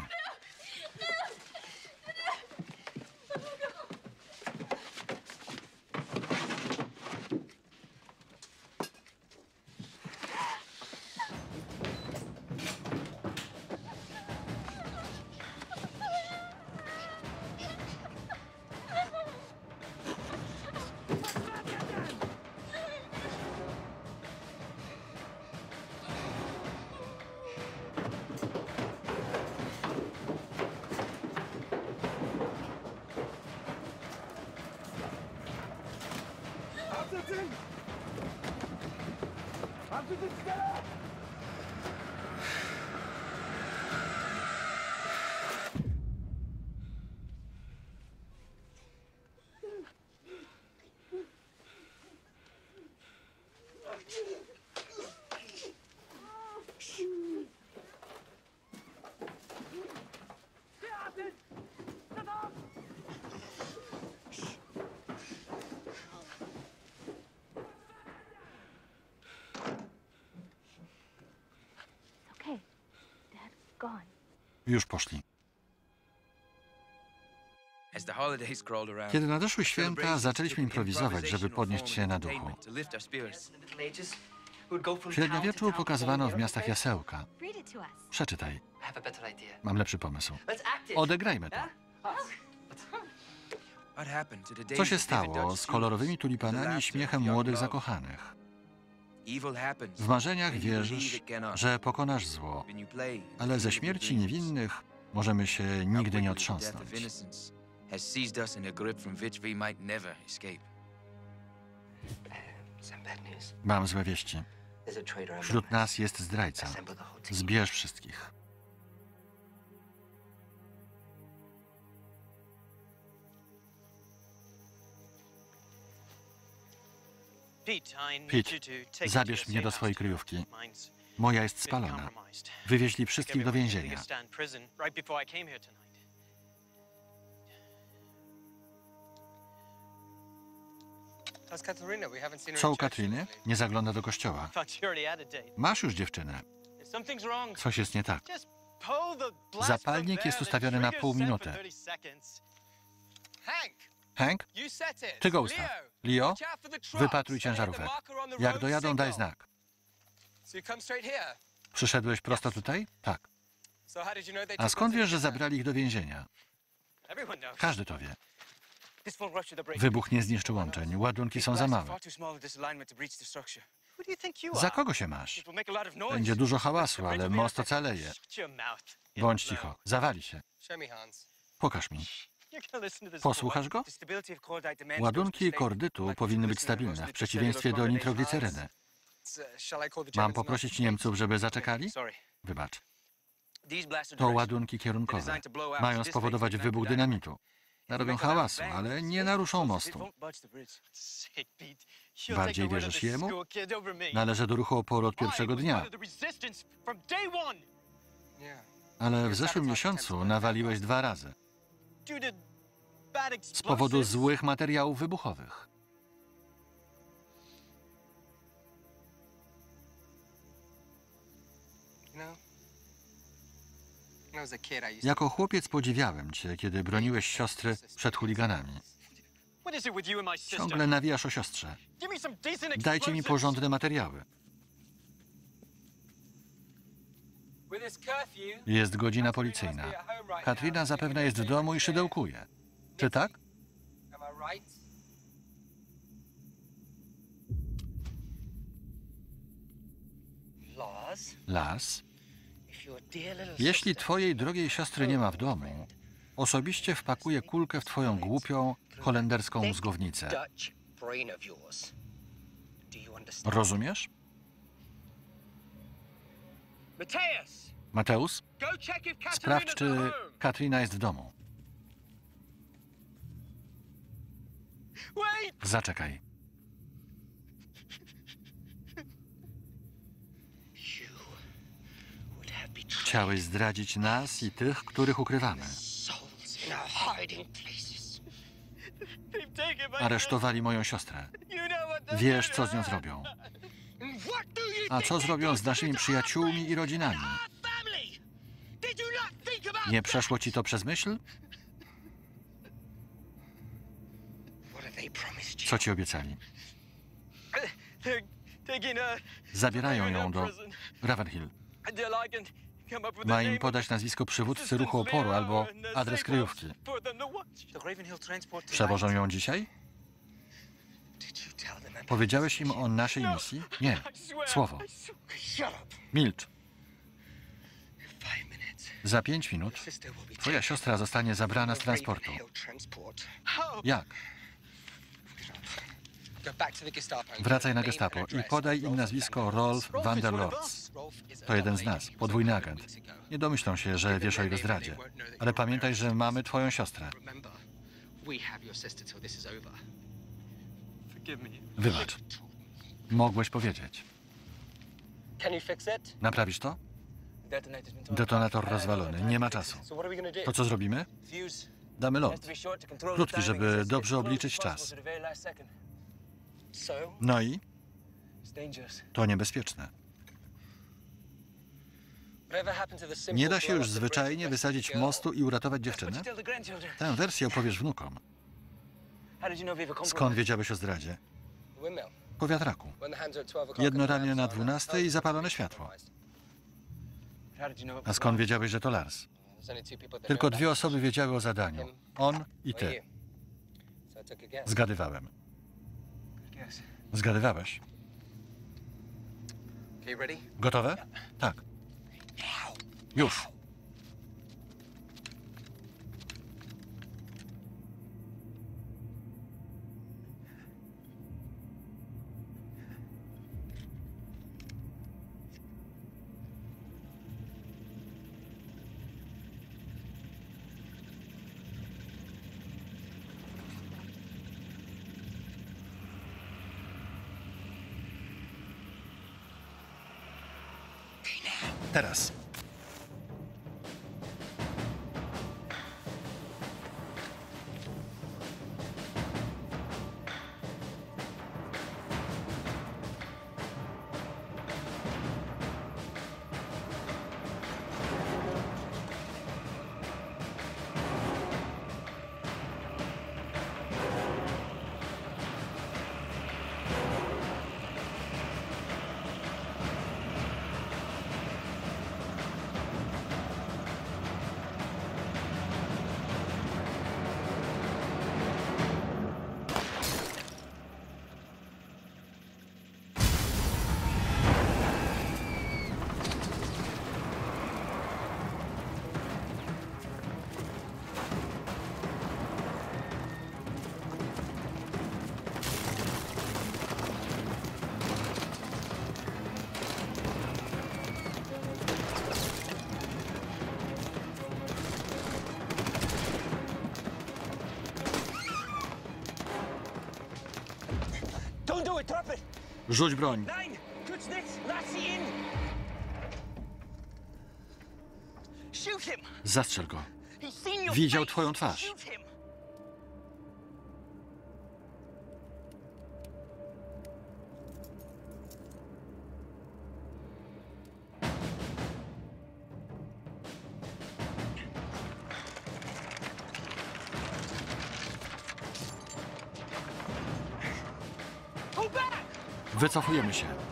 Już poszli. Kiedy nadeszły święta, zaczęliśmy improwizować, żeby podnieść się na duchu. W średniowieczu pokazywano w miastach jasełka. Przeczytaj. Mam lepszy pomysł. Odegrajmy to. Co się stało z kolorowymi tulipanami i śmiechem młodych zakochanych? W marzeniach wierzysz, że pokonasz zło, ale ze śmierci niewinnych możemy się nigdy nie otrząsnąć. Mam złe wieści. Wśród nas jest zdrajca. Zbierz wszystkich. Pete, zabierz mnie do swojej kryjówki. Moja jest spalona. Wywieźli wszystkich do więzienia. Co u Katriny? Nie zagląda do kościoła. Masz już dziewczynę. Coś jest nie tak. Zapalnik jest ustawiony na pół minuty. Hank, ty go ustaw. Leo, wypatruj ciężarówek. Jak dojadą, daj znak. Przyszedłeś prosto tutaj? Tak. A skąd wiesz, że zabrali ich do więzienia? Każdy to wie. Wybuch nie zniszczy łączeń. Ładunki są za małe. Za kogo się masz? Będzie dużo hałasu, ale most ocaleje. Bądź cicho. Zawali się. Pokaż mi. Posłuchasz go? Ładunki kordytu powinny być stabilne, w przeciwieństwie do nitrogliceryny. Mam poprosić Niemców, żeby zaczekali? Wybacz. To ładunki kierunkowe. Mają spowodować wybuch dynamitu. Narobią hałasu, ale nie naruszą mostu. Bardziej wierzysz jemu? Należy do ruchu oporu od pierwszego dnia. Ale w zeszłym miesiącu nawaliłeś dwa razy. Z powodu złych materiałów wybuchowych. Jako chłopiec podziwiałem cię, kiedy broniłeś siostry przed chuliganami. Ciągle nawijasz o siostrze. Dajcie mi porządne materiały. Jest godzina policyjna. Katrina zapewne jest w domu i szydełkuje. Czy tak? Las, jeśli twojej drogiej siostry nie ma w domu, osobiście wpakuję kulkę w twoją głupią, holenderską mózgownicę. Rozumiesz? Mateus, Mateusz, sprawdź, czy. Katrina jest w domu. Zaczekaj. Chciałeś zdradzić nas i tych, których ukrywamy. Aresztowali moją siostrę. Wiesz, co z nią zrobią. A co zrobią z naszymi przyjaciółmi i rodzinami? Nie przeszło ci to przez myśl? Co ci obiecali? Zabierają ją do Ravenhill. Ma im podać nazwisko przywódcy ruchu oporu albo adres kryjówki. Przewożą ją dzisiaj? Powiedziałeś im o naszej misji? Nie. Słowo. Milcz. Za pięć minut twoja siostra zostanie zabrana z transportu. Jak? Wracaj na gestapo i podaj im nazwisko Rolf van der Lords. To jeden z nas, podwójny agent. Nie domyślą się, że wiesz o jego zdradzie. Ale pamiętaj, że mamy twoją siostrę. Wybacz. Mogłeś powiedzieć. Naprawisz to? Detonator rozwalony. Nie ma czasu. To co zrobimy? Damy lot. Krótki, żeby dobrze obliczyć czas. No i? To niebezpieczne. Nie da się już zwyczajnie wysadzić mostu i uratować dziewczynę? Tę wersję opowiesz wnukom. How did you know we were Skąd wiedziałeś o zdradzie? Po wiatraku. When the hands are at 12 o'clock Jedno ramię na lamps are on, 12 i zapalone światło. A skąd wiedziałeś, że to Lars? Tylko dwie osoby wiedziały o zadaniu. On i ty. Zgadywałem. Zgadywałeś. Gotowe? Tak. Już. Rzuć broń. Zastrzel go. Widział twoją twarz. Wycofujemy się.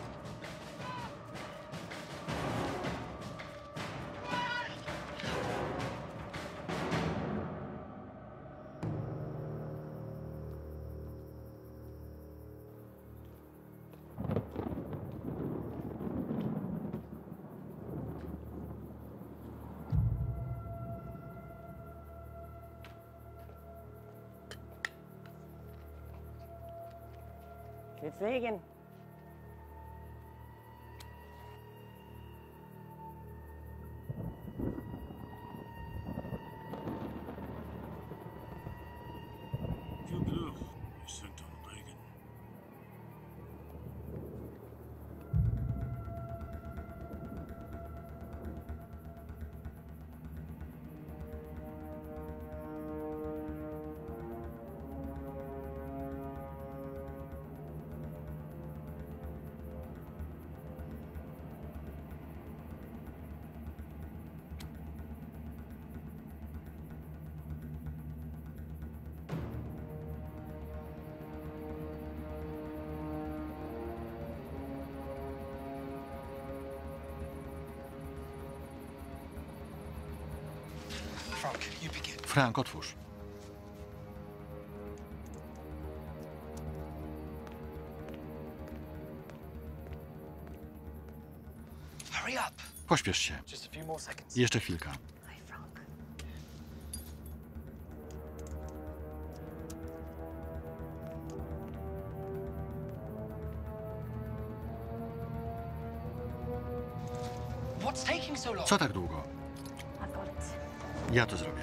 Frank, otwórz. Pośpiesz się. Jeszcze chwilka. Co tak długo? Ja to zrobię.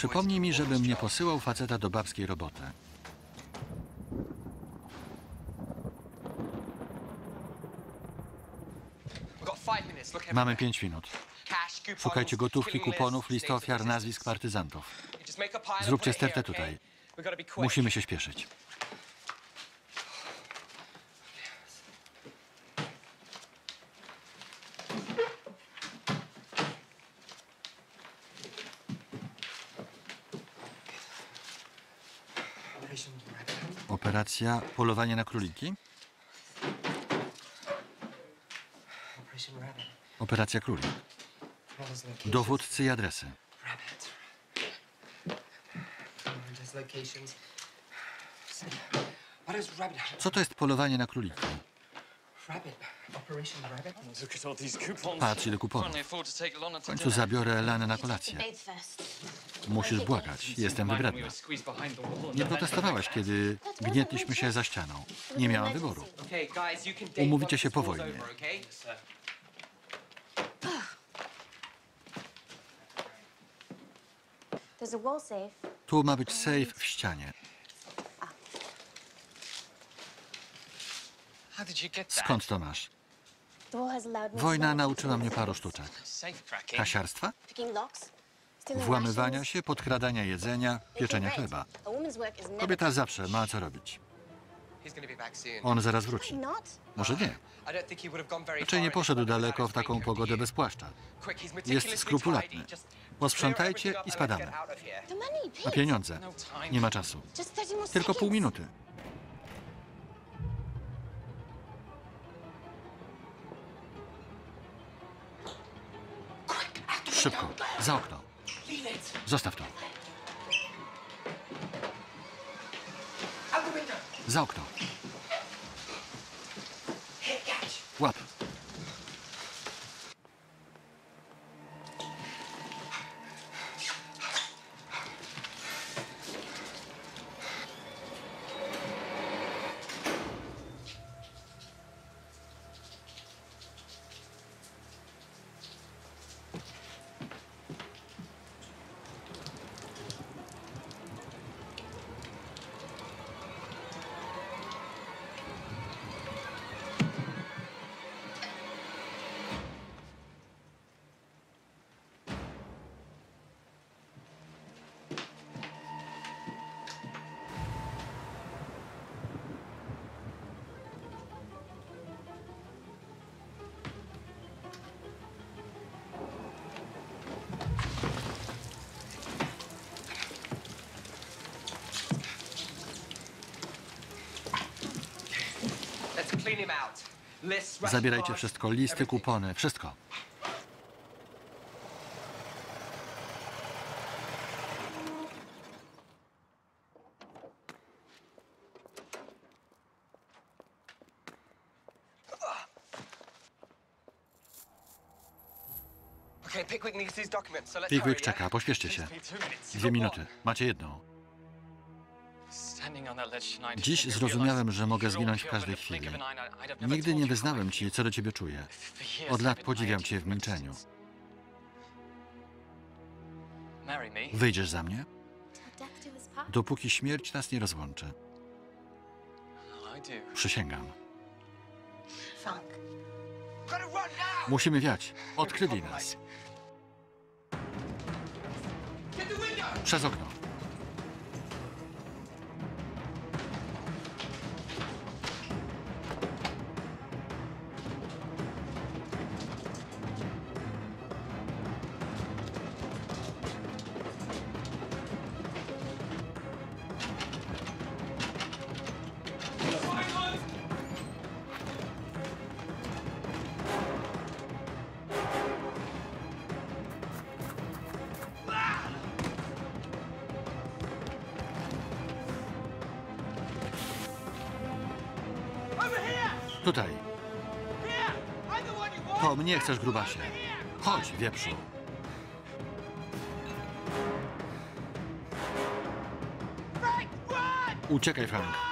Przypomnij mi, żebym nie posyłał faceta do babskiej roboty. Mamy pięć minut. Szukajcie gotówki, kuponów, listy ofiar, nazwisk partyzantów. Zróbcie stertę tutaj. Musimy się śpieszyć. Operacja polowanie na króliki? Operacja królik. Dowódcy i adresy. Co to jest polowanie na króliki? Patrz ile kuponów. W końcu zabiorę Elanę na kolację. Musisz błagać. Jestem wybredna. Nie protestowałaś, kiedy gnietliśmy się za ścianą. Nie miałam wyboru. Umówicie się po wojnie. Tu ma być safe w ścianie. Skąd to masz? Wojna nauczyła mnie paru sztuczek. Kasiarstwa? Włamywania się, podkradania jedzenia, pieczenia chleba. Kobieta zawsze ma co robić. On zaraz wróci. Może nie. Raczej nie poszedł daleko w taką pogodę bez płaszcza. Jest skrupulatny. Posprzątajcie i spadamy. A pieniądze? No. Nie ma czasu. Just 30 more Tylko pół minuty. Szybko, za okno. Zostaw to. Za okno. Łap. Zabierajcie wszystko, listy, kupony, wszystko. Pickwick czeka, pośpieszcie się. Dwie minuty. Macie jedną. Dziś zrozumiałem, że mogę zginąć w każdej chwili. Nigdy nie wyznałem ci, co do ciebie czuję. Od lat podziwiam cię w milczeniu. Wyjdziesz za mnie? Dopóki śmierć nas nie rozłączy. Przysięgam. Musimy wiać. Odkryli nas. Przez okno. To mnie chcesz, grubasie. Chodź, wieprzu. Uciekaj, Frank.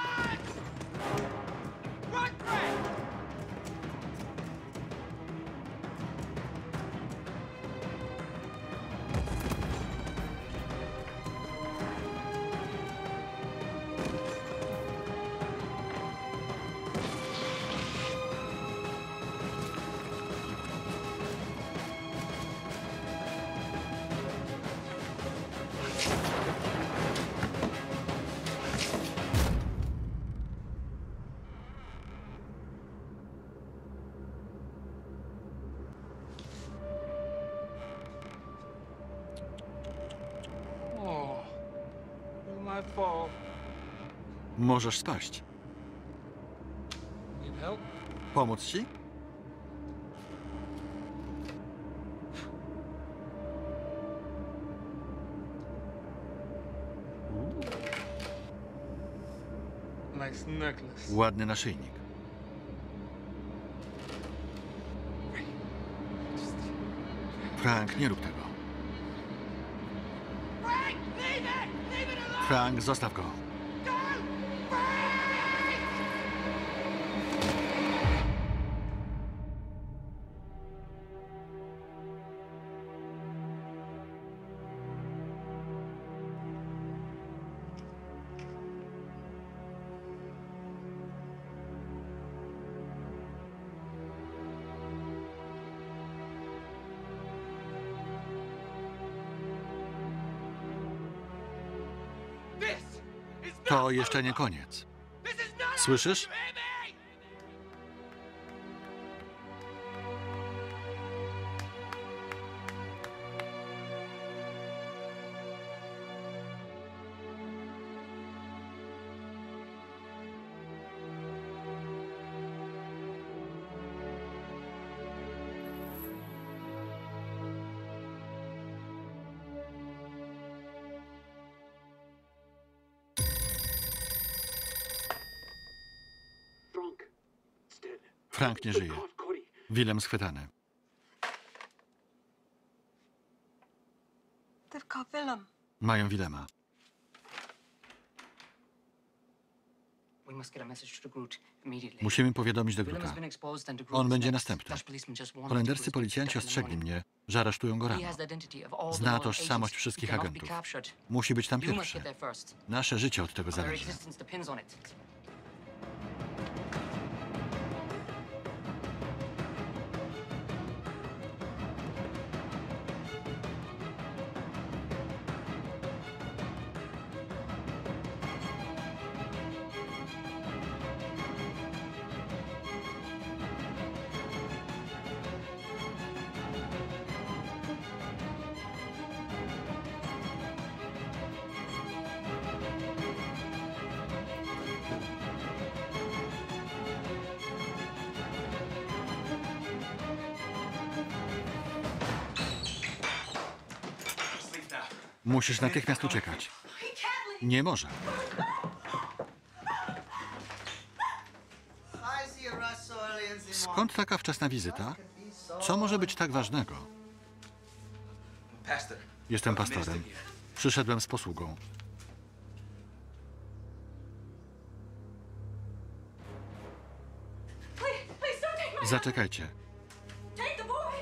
Możesz spaść. Pomóc ci? Ładny naszyjnik. Frank, nie rób tego. Frank, zostaw go. To jeszcze nie koniec. Słyszysz? Frank nie żyje. Willem schwytany. Mają Willema. Musimy powiadomić do Gruta. On będzie następny. Holenderscy policjanci ostrzegli mnie, że aresztują go rano. Zna tożsamość wszystkich agentów. Musi być tam pierwszy. Nasze życie od tego zależy. Musisz natychmiast uciekać. Nie może. Skąd taka wczesna wizyta? Co może być tak ważnego? Jestem pastorem. Przyszedłem z posługą. Zaczekajcie.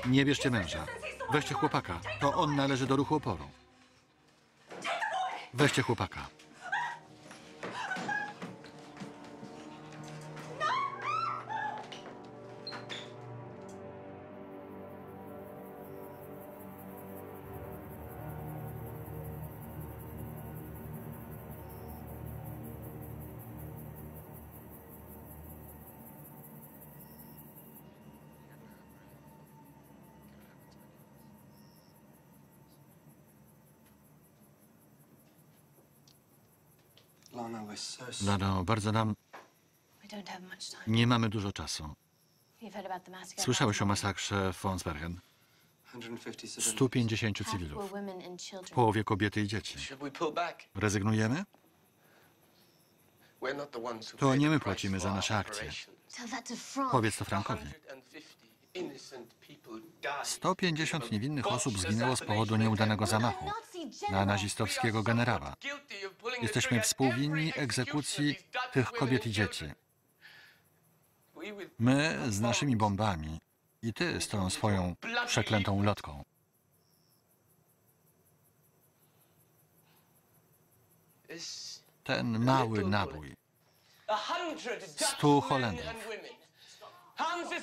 Nie bierzcie męża. Weźcie chłopaka. To on należy do ruchu oporu. Weźcie chłopaka. So sorry. Lano, bardzo nam nie mamy dużo czasu. Słyszałeś o masakrze w Fonsbergen? 150 civilians. 150 Half cywilów. children. Połowie kobiety i dzieci. Rezygnujemy? To nie my płacimy za nasze akcje. Powiedz to Frankowi. 150 innocent people died. 150 niewinnych osób zginęło z powodu nieudanego zamachu na nazistowskiego generała. Jesteśmy współwinni egzekucji tych kobiet i dzieci. My z naszymi bombami i ty z tą swoją przeklętą ulotką. Ten mały nabój. Stu Holendrów. and women. Hans is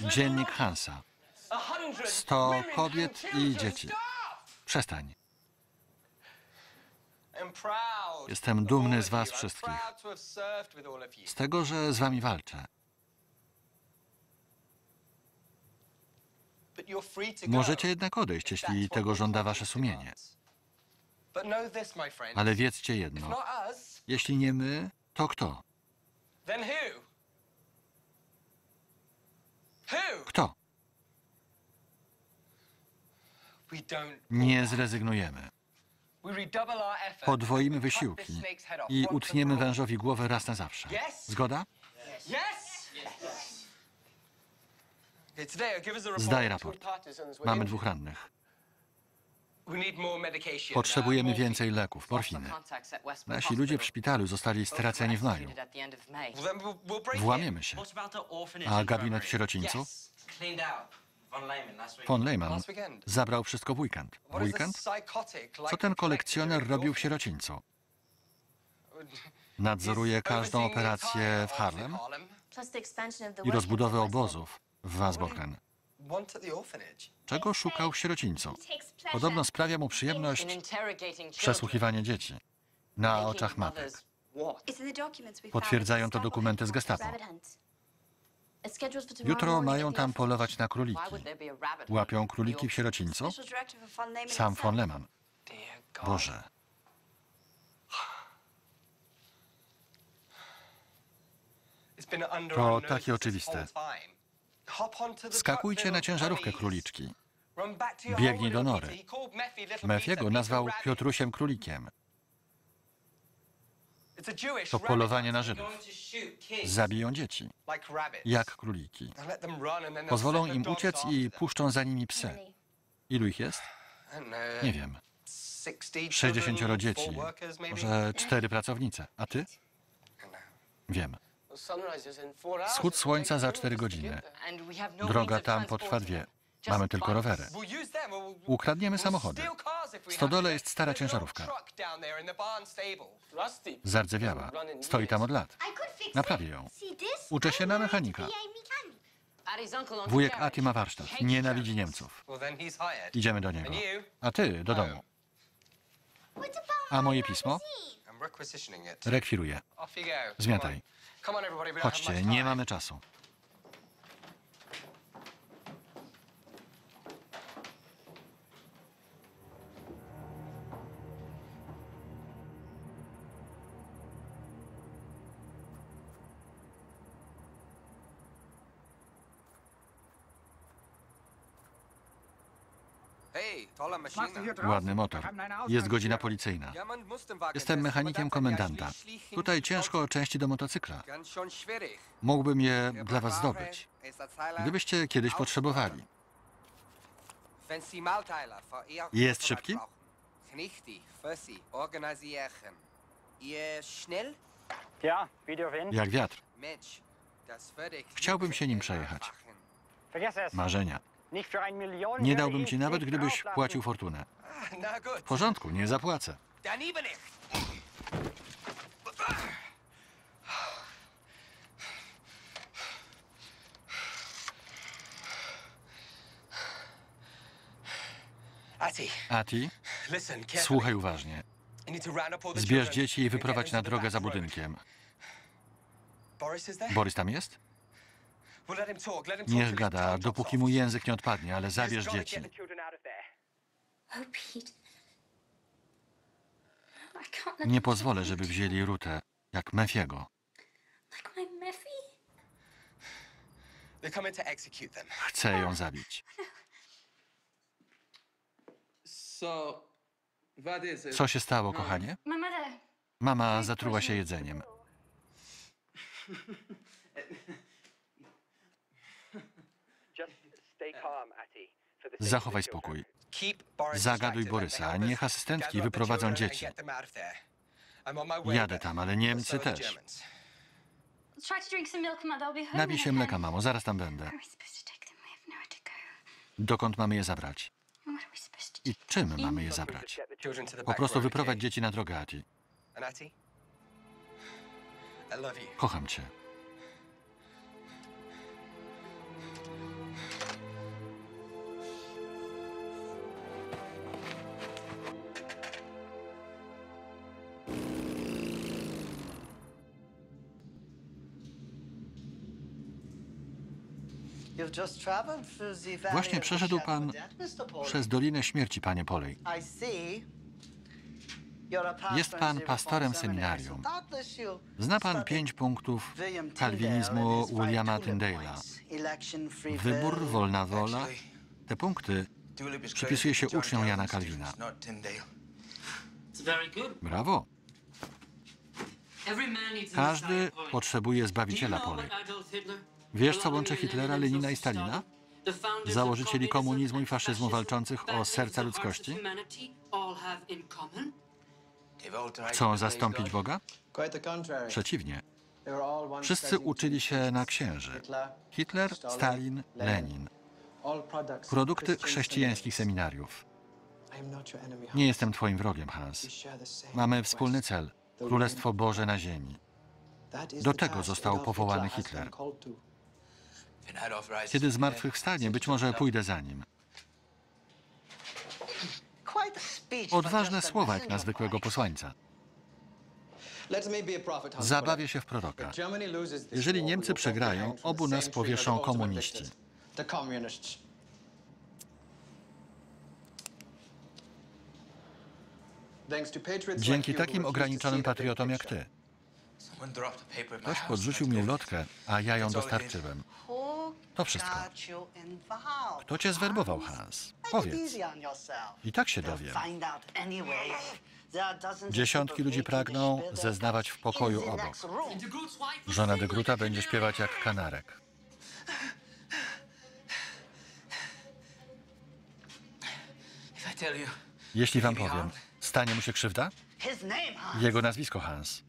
Dziennik Hansa. A hundred 100 women kobiet i dzieci. Przestań. Jestem dumny z was wszystkich. Z tego, że z wami walczę. Możecie jednak odejść, jeśli tego żąda wasze sumienie. Ale wiedzcie jedno. Jeśli nie my, to kto? Kto? Nie zrezygnujemy. Podwoimy wysiłki i utniemy wężowi głowę raz na zawsze. Zgoda? Zdaj raport. Mamy dwóch rannych. Potrzebujemy więcej leków, morfiny. Nasi ludzie w szpitalu zostali straceni w maju. Włamiemy się. A gabinet w sierocińcu? Von weekend. zabrał wszystko w weekend. W weekend? Co ten kolekcjoner robił w sierocińcu? Nadzoruje każdą operację w Harlem i rozbudowę obozów w Wasborgen. Czego szukał w sierocińcu? Podobno sprawia mu przyjemność przesłuchiwanie dzieci na oczach matek. Potwierdzają to dokumenty z gestapo. Jutro mają tam polować na króliki. Łapią króliki w sierocińcu? Von Lehman Sam von God. Boże, To takie oczywiste. Skakujcie na ciężarówkę your Biegnij do nory. Mefiego nazwał. Piotrusiem Królikiem. To polowanie na Żydów. Zabiją dzieci, jak króliki. Pozwolą im uciec i puszczą za nimi psy. Ilu ich jest? Nie wiem. 60 60 children, dzieci. Może cztery pracownice. A ty? Wiem. Wschód słońca za two cztery hours to godziny. Droga tam potrwa dwie. Mamy tylko rowery. Ukradniemy samochody. W stodole jest stara ciężarówka. Zardzewiała. Stoi tam od lat. Naprawię ją. Uczę się na mechanika. Wujek. Ati ma warsztat. Nienawidzi. Niemców. Idziemy do niego. A ty do domu. A moje pismo? Rekwiruję. Zmiataj. Chodźcie, nie mamy czasu. Ładny motor. Jest godzina policyjna. Jestem mechanikiem komendanta. Tutaj ciężko o części do motocykla. Mógłbym je dla was zdobyć. Gdybyście kiedyś potrzebowali. Ihr Jest szybki? Jak wiatr. Chciałbym się nim przejechać. Marzenia. Nie dałbym ci nawet, gdybyś płacił fortunę. W porządku, nie zapłacę. Ati, słuchaj uważnie. Zbierz dzieci i wyprowadź na drogę za budynkiem. Boris? Borys tam jest? Niech gada, dopóki mu język nie odpadnie, ale He's zabierz dzieci. Oh, Pete. No, I can't let Nie pozwolę, żeby wzięli Rutę, jak Mefiego. Like my. Chcę ją zabić. Co się stało, kochanie? My mother. Mama zatruła się jedzeniem. Zachowaj spokój. Zagaduj Borysa, niech asystentki wyprowadzą dzieci. Jadę tam, ale Niemcy też. Napij się mleka, mamo, zaraz tam będę. Dokąd mamy je zabrać? I czym mamy je zabrać? Po prostu wyprowadź dzieci na drogę, Ati. Kocham cię. Właśnie przeszedł pan przez Dolinę Śmierci, panie Polej. Jest pan pastorem seminarium. Zna pan pięć punktów kalwinizmu Williama Tyndale'a. Wybór, wolna wola. Te punkty przypisuje się uczniom Jana Kalwina. Brawo! Każdy potrzebuje Zbawiciela Polej. Wiesz, co łączy Hitlera, Lenin, Lenina i Stalina? Założycieli komunizmu i faszyzmu walczących o serca ludzkości? Chcą zastąpić Boga? Przeciwnie. Wszyscy uczyli się na księży. Hitler, Stalin, Lenin. Produkty chrześcijańskich seminariów. Nie jestem twoim wrogiem, Hans. Mamy wspólny cel. Królestwo Boże na ziemi. Do tego został powołany Hitler has Hitler. been called to. Kiedy zmartwychwstanie, być może pójdę za nim. Odważne słowa jak na zwykłego posłańca. Zabawię się w proroka. Jeżeli Niemcy przegrają, obu nas powieszą komuniści. Dzięki takim ograniczonym patriotom jak ty. Ktoś podrzucił mi ulotkę, a ja ją dostarczyłem. To wszystko. Kto cię zwerbował, Hans? Powiedz. I tak się dowiem. Dziesiątki ludzi pragną zeznawać w pokoju obok. Żona de Gruta będzie śpiewać jak kanarek. Jeśli wam powiem, stanie mu się krzywda? Jego nazwisko Hans.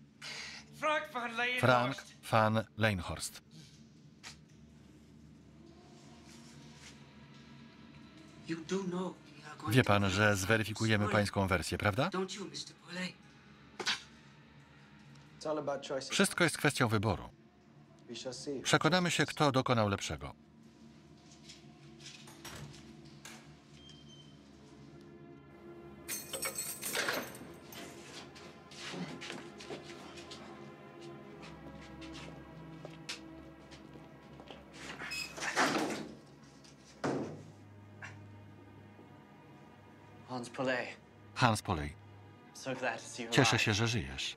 Frank van Leinhorst. You do know we are going Wie pan, że zweryfikujemy pańską wersję, prawda? Wszystko jest kwestią wyboru. Przekonamy się, kto dokonał lepszego. Hans Hans Polej, so glad to see you cieszę alive. się, że żyjesz.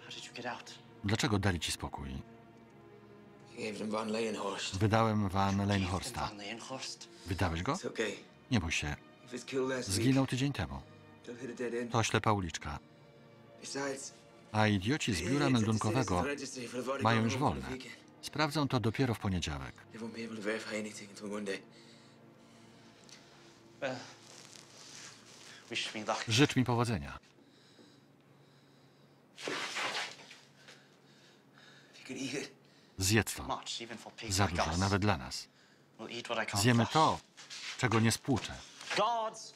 How did you get out? Dlaczego dali ci spokój? Gave them Van Leyenhorst. Wydałem van Leinhorsta. Van Leyenhorst. Wydałeś go? It's okay. Nie bój się. Killed last Zginął tydzień temu. they'll hit a dead end. To ślepa uliczka. Besides, A idioci z biura meldunkowego registry for the Vatican mają już over the wolne. weekend. Sprawdzą to dopiero w poniedziałek. They won't be able to verify anything until Monday. Well, Wish me luck. Życz mi powodzenia. Zjedz to. Za dużo, nawet dla nas. Zjemy to, czego nie spłuczę.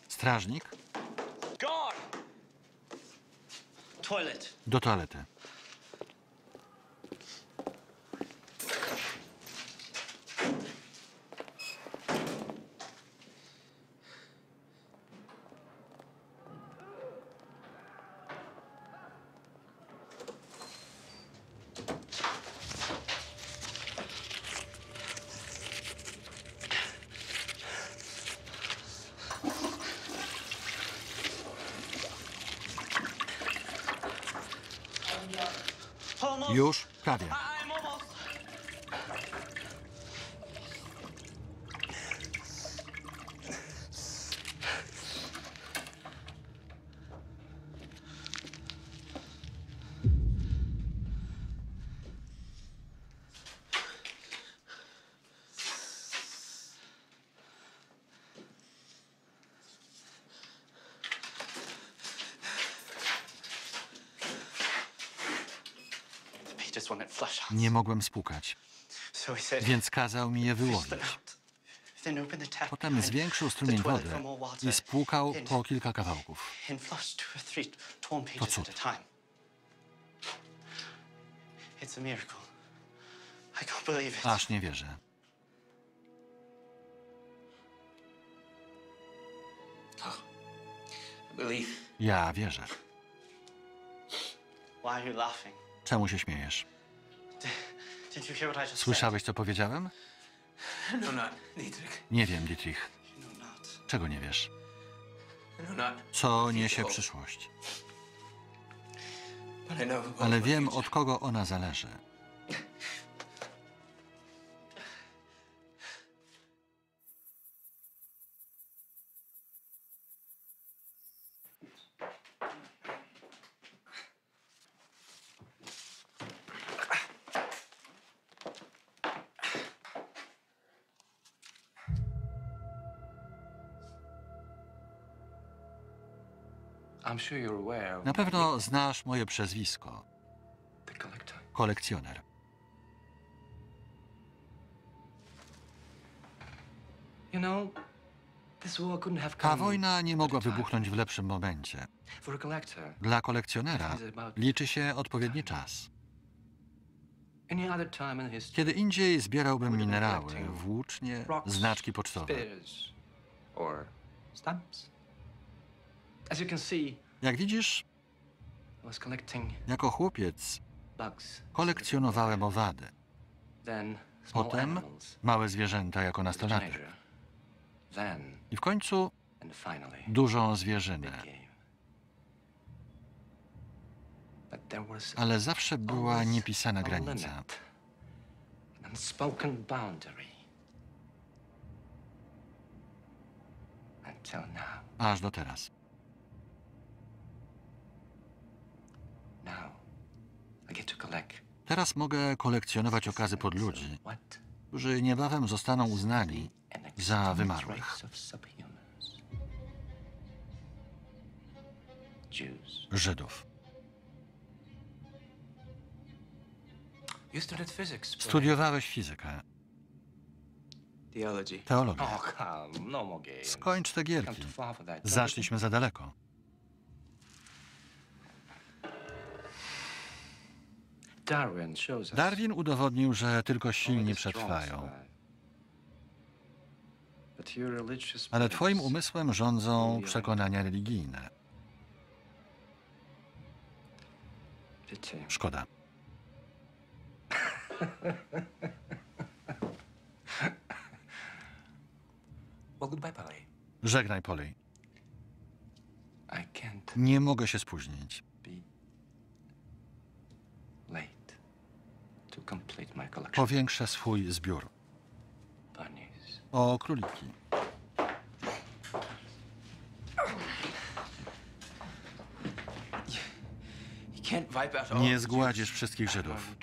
Strażnik, do toalety. Almost. Już? Prawie. I'm almost. The pages won't let flush out. Nie mogłem spłukać, więc kazał mi je wyłowić. Potem zwiększył strumień wody i spłukał po kilka kawałków. pages cud. Aż nie wierzę. Believe. Ja wierzę. Czemu się śmiejesz? Słyszałeś, co powiedziałem? No, Dietrich. Nie wiem, Dietrich. No. Czego nie wiesz? No. Co niesie przyszłość? Ale wiem, od kogo ona zależy. Na pewno znasz moje przezwisko. Kolekcjoner. Ta wojna nie mogła wybuchnąć w lepszym momencie. Dla kolekcjonera liczy się odpowiedni czas. Kiedy indziej zbierałbym minerały, włócznie, znaczki pocztowe. Jak widzisz, jako chłopiec kolekcjonowałem owady. Potem małe zwierzęta jako nastolatek. I w końcu dużą zwierzynę. Ale zawsze była niepisana granica. Aż do teraz. Now, I get to collect Teraz mogę kolekcjonować okazy pod ludzi, którzy niebawem zostaną uznani an za wymarłych. Żydów. Studiowałeś fizykę, teologię. Oh, no. Skończ te gierki. Zaszliśmy za daleko. Darwin udowodnił, że tylko silni przetrwają. Ale twoim umysłem rządzą przekonania religijne. Szkoda. Żegnaj, Polly. Nie mogę się spóźnić. be late Powiększę swój zbiór. O króliki. Nie zgładzisz wszystkich No Żydów.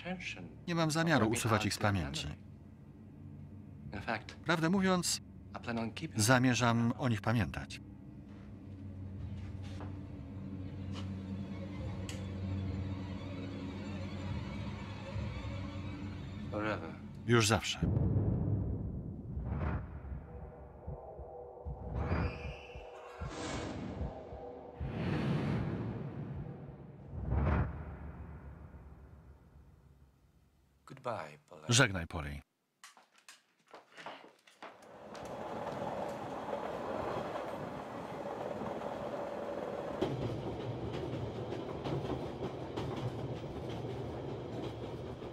Nie mam zamiaru usuwać ich z pamięci. Prawdę mówiąc, zamierzam o nich pamiętać. Forever. Już zawsze. Żegnaj, Polly. Dios mis.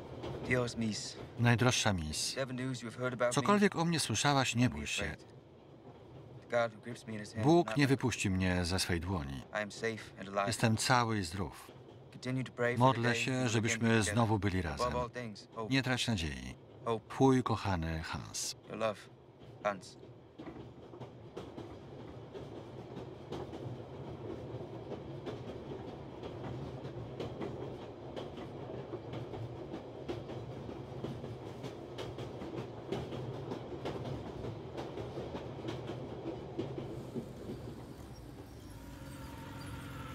Najdroższa Miss. Whatever news you've heard about me, Cokolwiek o mnie słyszałaś, nie bój się. Bóg nie wypuści mnie ze swej dłoni. Jestem cały i zdrów. Modlę się, żebyśmy znowu byli razem. Nie trać nadziei. Twój kochany Hans. your love, Hans.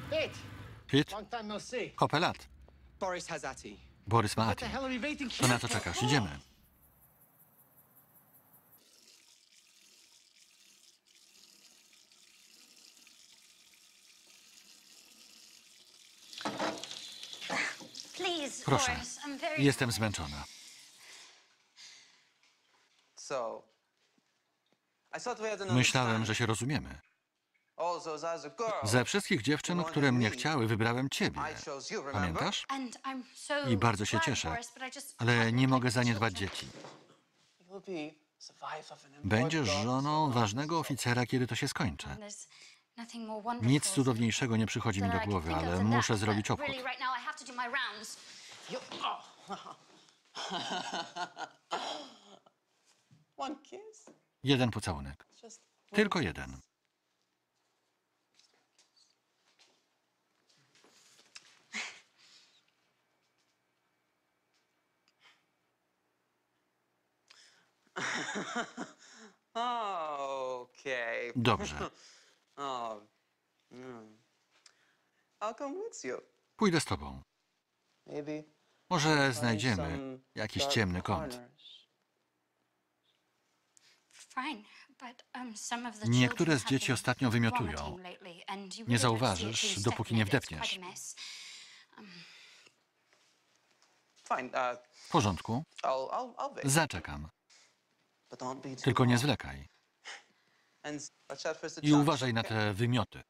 Pete, Time no has Ati. Borys ma Ati. To na co czekasz? Idziemy. Proszę. Jestem zmęczona. Myślałem, że się rozumiemy. Ze wszystkich dziewczyn, które mnie chciały, wybrałem ciebie. Pamiętasz? I bardzo się cieszę, ale nie mogę zaniedbać dzieci. Będziesz żoną ważnego oficera, kiedy to się skończy. Nic cudowniejszego nie przychodzi mi do głowy, ale muszę zrobić obchód. Kiss? Jeden pocałunek. Tylko jeden. okay. Dobrze. Oh. Mm. I'll come with you. Pójdę z tobą. Maybe. Może znajdziemy jakiś ciemny kąt. corners. Fine, but um, some of the Niektóre children z have dzieci been ostatnio wymiotują. vomiting lately, and you Nie really don't see it zauważysz, till you dopóki nie in it. It's wdepniesz. quite a mess. Fine. Uh, W porządku? I'll, I'll, I'll wait. Zaczekam. But don't be too Tylko nie zwlekaj. I uważaj na te wymioty.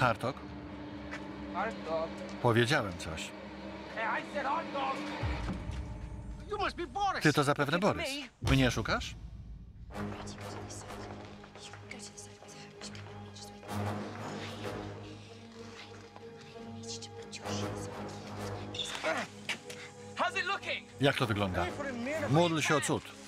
Hartog? Powiedziałem coś. Ty to zapewne Borys. Mnie szukasz? Jak to wygląda? Módl się o cud.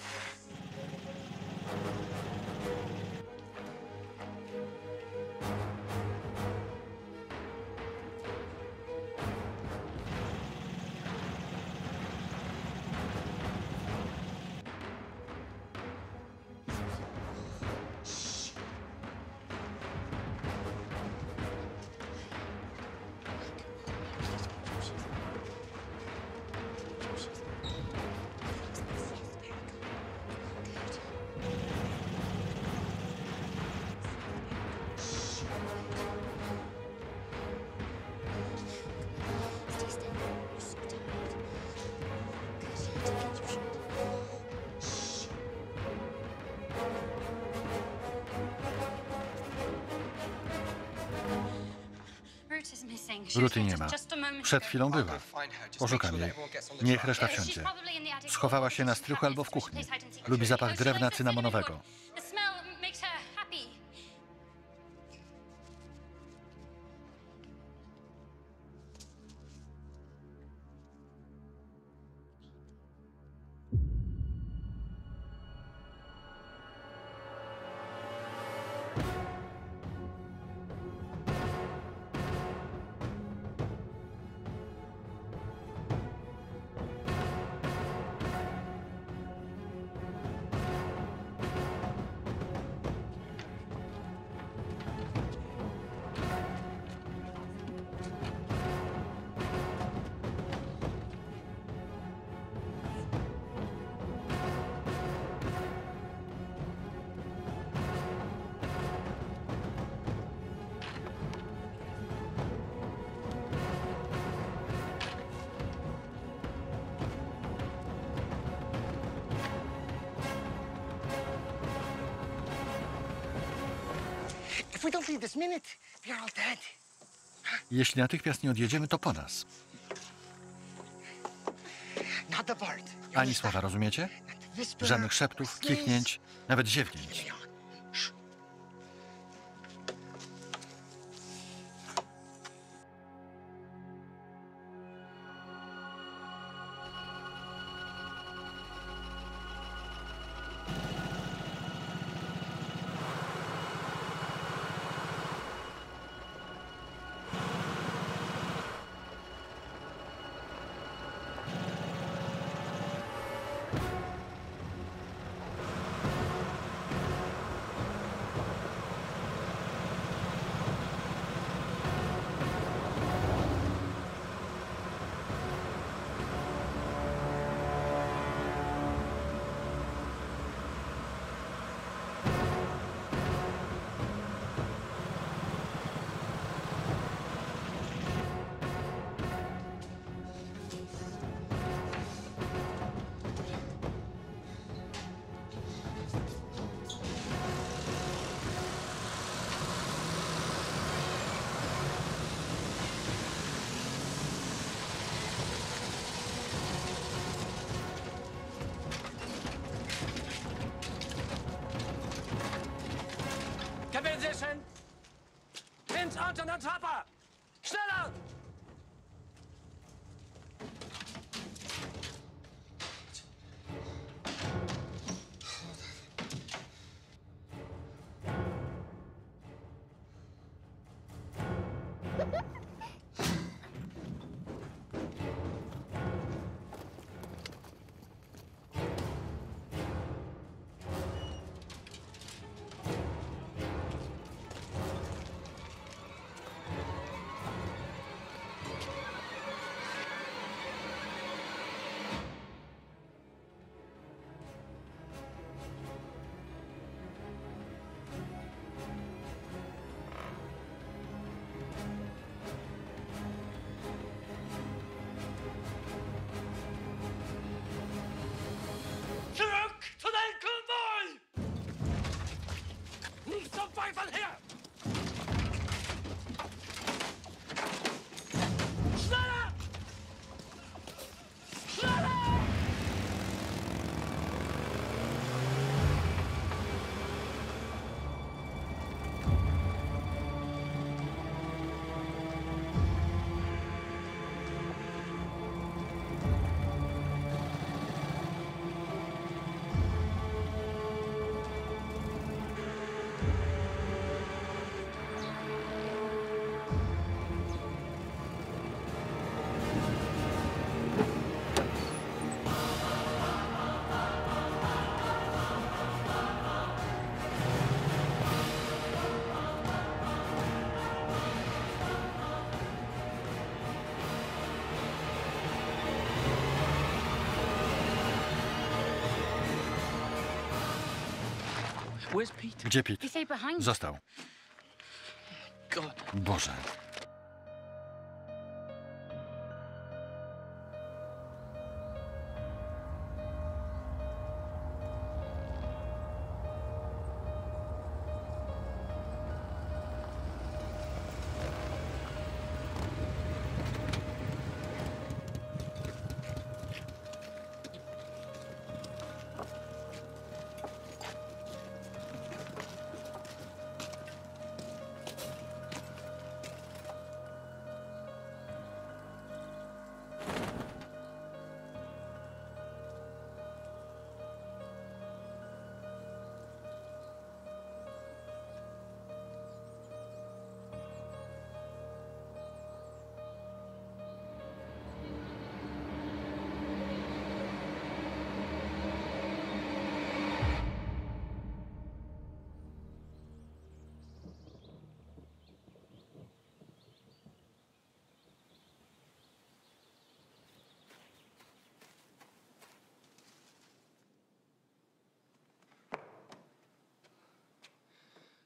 Ruty nie ma. Przed chwilą była. Poszukam jej. Niech reszta wsiądzie. Schowała się na strychu albo w kuchni. Lubi zapach drewna cynamonowego. Jeśli natychmiast nie odjedziemy, to po nas. Ani słowa, rozumiecie? Żadnych szeptów, kichnięć, nawet ziewnięć. Pfeifern here! Gdzie Pete? Został.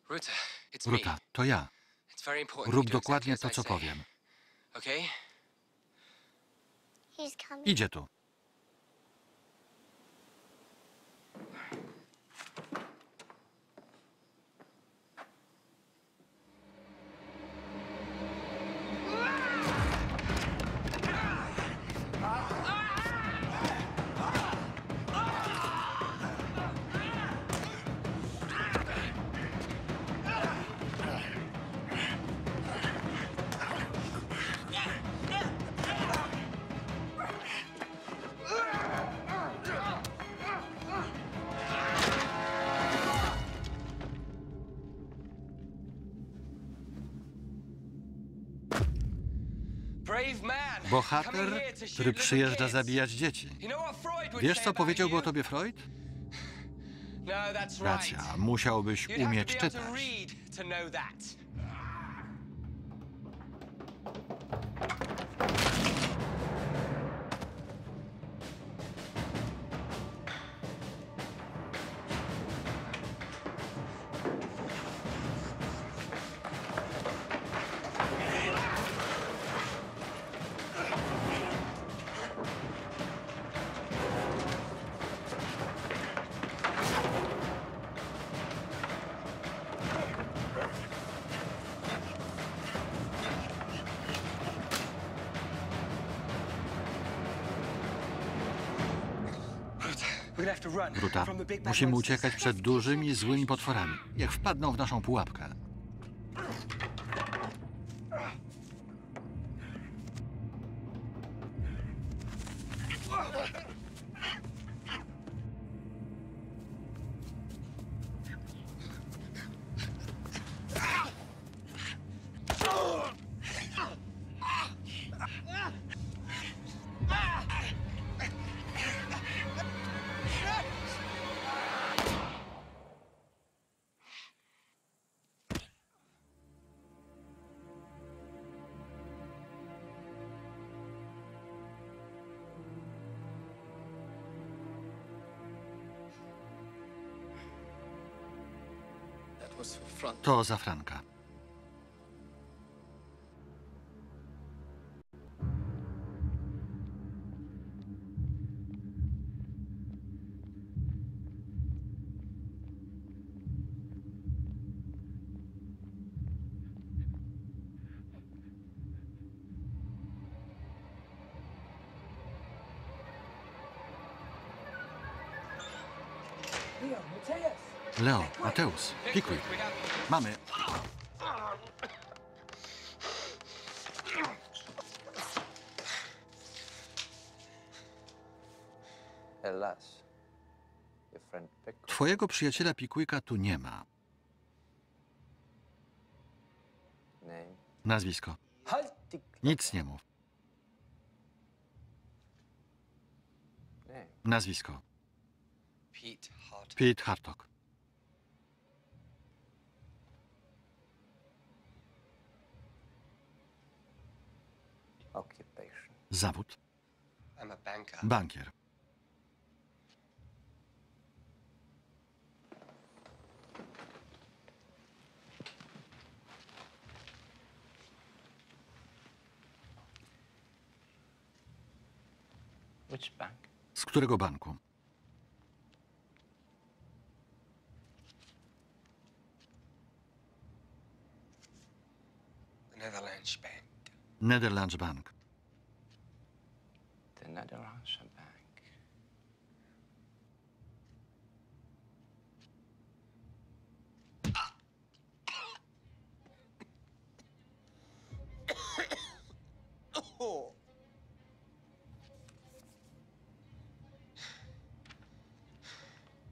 Ruta, it's me. Ruta, to ja. It's very important. Rób dokładnie to, co powiem. Okay? He's coming. Idzie tu. Bohater, który przyjeżdża zabijać dzieci. Wiesz, co powiedziałby o tobie Freud? No, Racja, musiałbyś umieć czytać. Bad musimy uciekać przed dużymi, złymi potworami. Niech wpadną w naszą pułapkę. To za Franka. Leo, Mateus, pikuj. Mamy. Twojego przyjaciela Pikujka tu nie ma. Nazwisko. Nic nie mów. Nazwisko. Pete Hartog. Zawód? Bankier. Z którego banku? Netherlands Bank. Bank.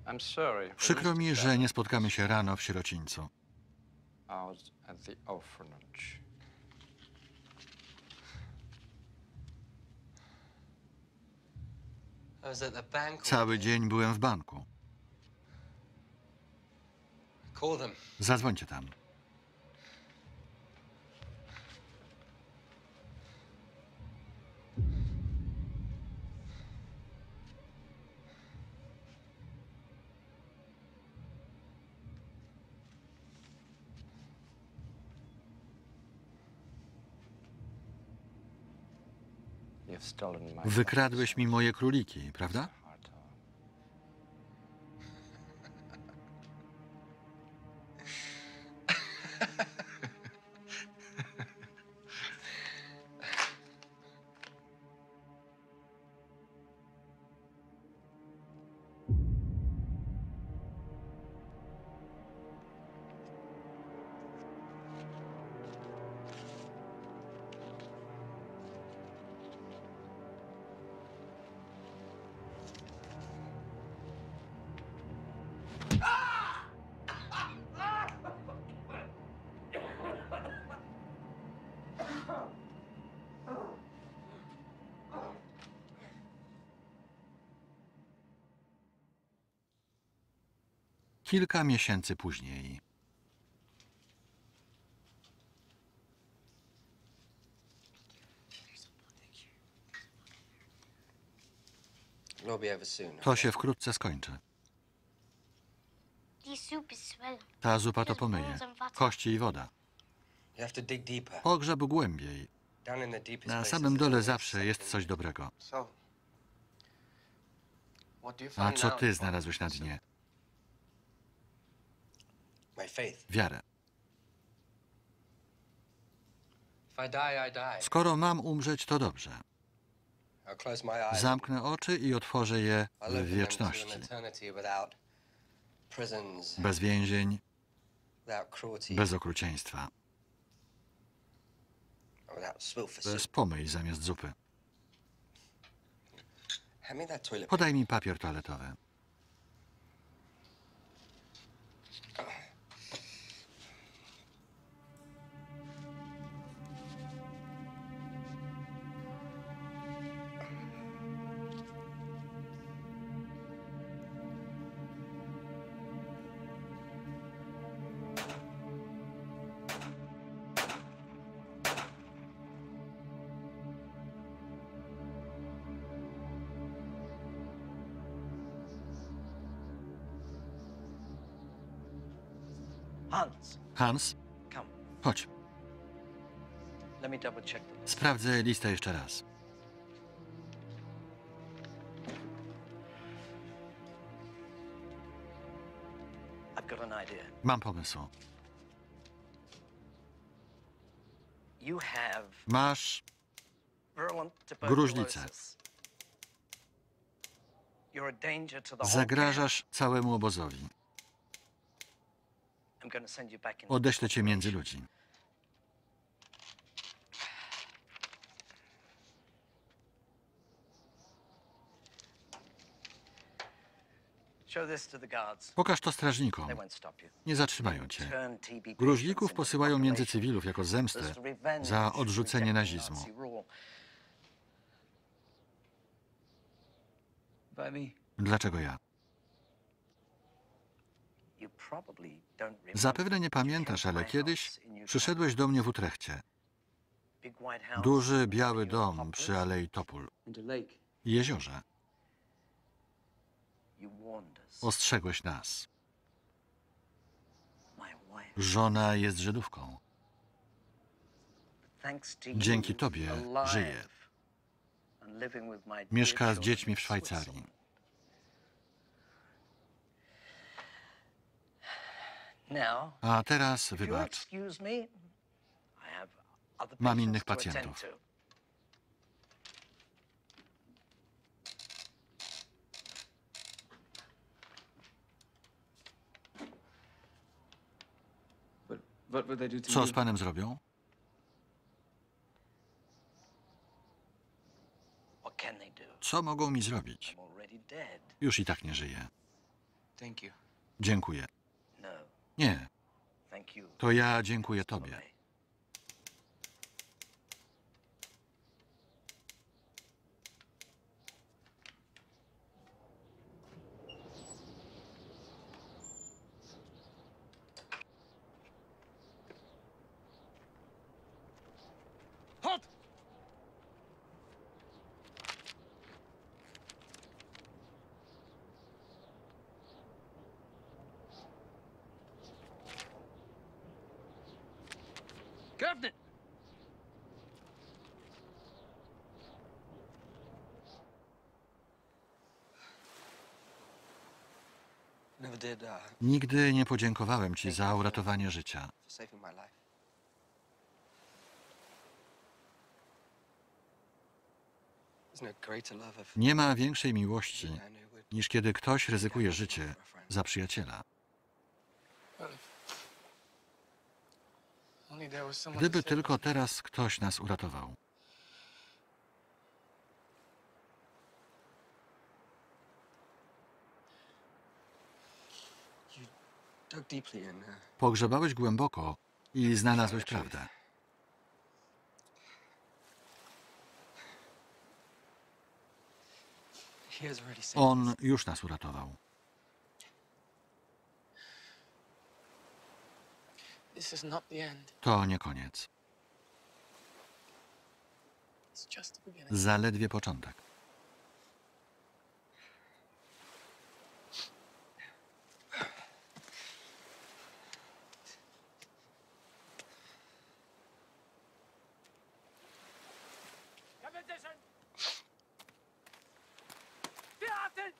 We Przykro mi, że nie spotkamy się rano w sierocińcu. Was at the orphanage. I was at the bank. all Cały dzień byłem w banku. Zadzwońcie tam. Wykradłeś mi moje króliki, prawda? Kilka miesięcy później. To się wkrótce skończy. Ta zupa to pomyje. Kości i woda. Pogrzeb głębiej. Na samym dole zawsze jest coś dobrego. A co ty znalazłeś na dnie? Wiarę. Skoro mam umrzeć, to dobrze. Zamknę oczy i otworzę je w wieczności. Bez więzień, bez okrucieństwa, bez pomyj zamiast zupy. Podaj mi papier toaletowy. Hans, chodź. Sprawdzę listę jeszcze raz. Mam pomysł. Masz Gruźlicę. zagrażasz całemu obozowi. camp. I'm going to send you back in. Odeślę cię między ludzi. Show this to the guards. Pokaż to strażnikom. They won't stop you. Nie zatrzymają cię. Turn TB patients Gruźlików posyłają między cywilów jako zemstę za odrzucenie nazizmu. Dlaczego ja? Zapewne nie pamiętasz, ale kiedyś przyszedłeś do mnie w Utrechcie. Duży, biały dom przy Alei Topól i jeziorze. Ostrzegłeś nas. Żona jest Żydówką. Dzięki tobie żyje. Mieszka z dziećmi w Szwajcarii. A teraz wybacz. Mam innych pacjentów. Co z panem zrobią? Co mogą mi zrobić? Już i tak nie żyję. Dziękuję. Nie, to ja dziękuję tobie. Halt! Geöffnet! Never did uh, Nigdy nie podziękowałem ci za uratowanie życia. Nie ma większej miłości, niż kiedy ktoś ryzykuje życie za przyjaciela. Gdyby tylko teraz ktoś nas uratował. you dug deeply in uh, Pogrzebałeś głęboko i znalazłeś prawdę. On już nas uratował. To nie koniec. Zaledwie początek. Competition! Piraten!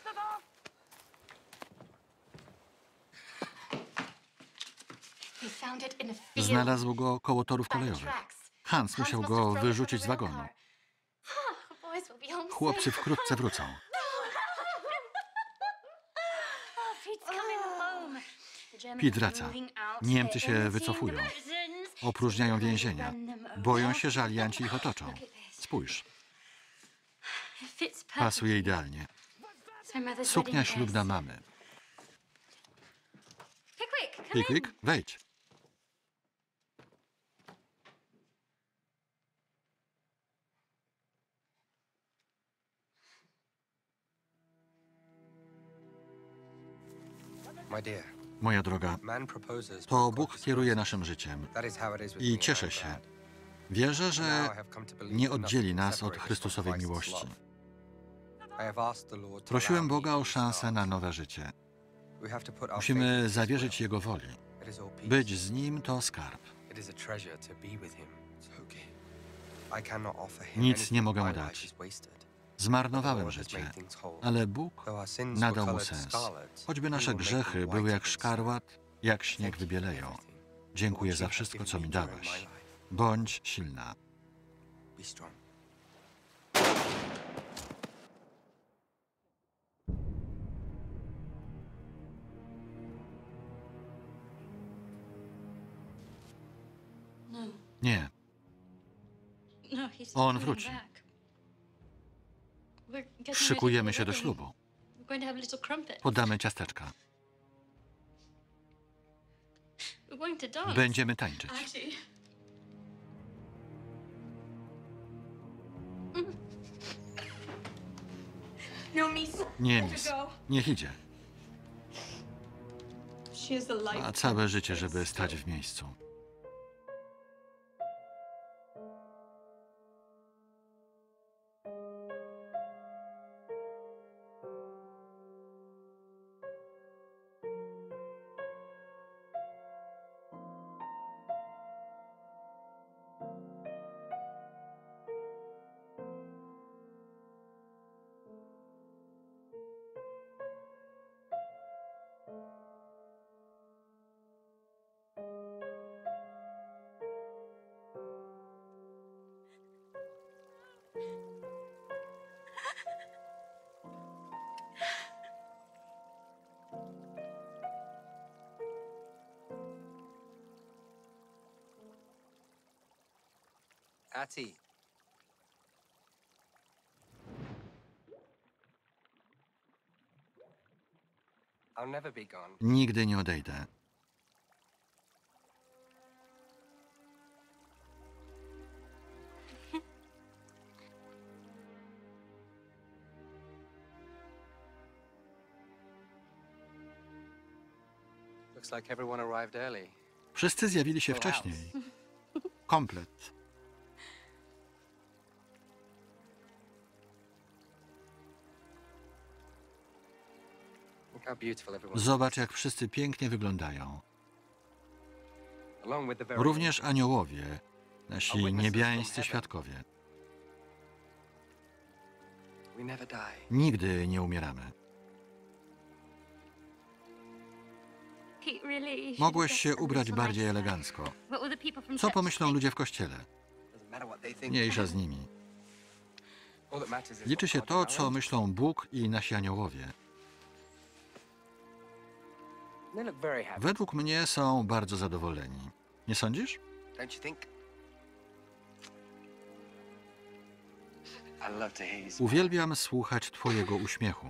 Stop off! He found it in a field. Znalazł go koło torów kolejowych. Hans musiał go wyrzucić z wagonu. Chłopcy wkrótce wrócą. Oh, are wraca. Niemcy się wycofują. Opróżniają więzienia. Boją się, że alianci ich otoczą. Spójrz, pasuje idealnie. Suknia ślubna mamy. Pickwick, wejdź. Moja droga, to Bóg kieruje naszym życiem. I cieszę się. Wierzę, że nie oddzieli nas od Chrystusowej miłości. Prosiłem Boga o szansę na nowe życie. Musimy zawierzyć. Jego woli. Być z Nim to skarb. Nic nie mogę dać. Zmarnowałem życie, ale Bóg nadał mu sens. Choćby nasze grzechy były jak szkarłat, jak śnieg wybieleją. Dziękuję za wszystko, co mi dałeś. Bądź silna. No, Nie, no, On wróci. Szykujemy się do ślubu. Podamy ciasteczka. Będziemy tańczyć. No, miss. Nie, Let her mis. go. Niech idzie. Ma całe życie, żeby stać w miejscu. Atty. I'll never be gone. Nigdy nie odejdę. Wszyscy zjawili się wcześniej. Komplet. Zobacz, jak wszyscy pięknie wyglądają. Również aniołowie, nasi niebiańscy świadkowie. Nigdy nie umieramy. Mogłeś się ubrać bardziej elegancko. Co pomyślą ludzie w kościele? Mniejsza z nimi. Liczy się to, co myślą Bóg i nasi aniołowie. Według mnie są bardzo zadowoleni. Nie sądzisz? Uwielbiam słuchać Twojego uśmiechu.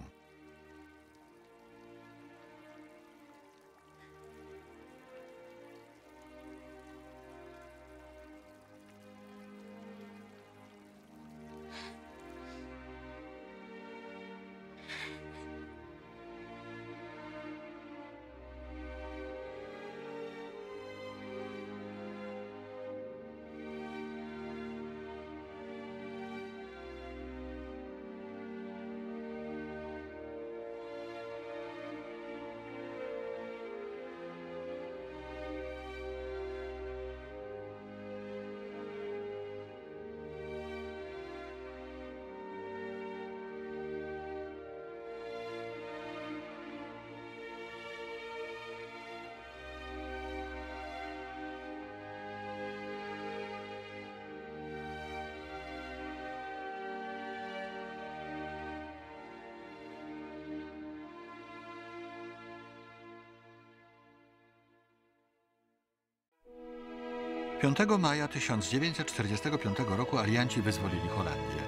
Piątego maja 1945 roku alianci wyzwolili Holandię.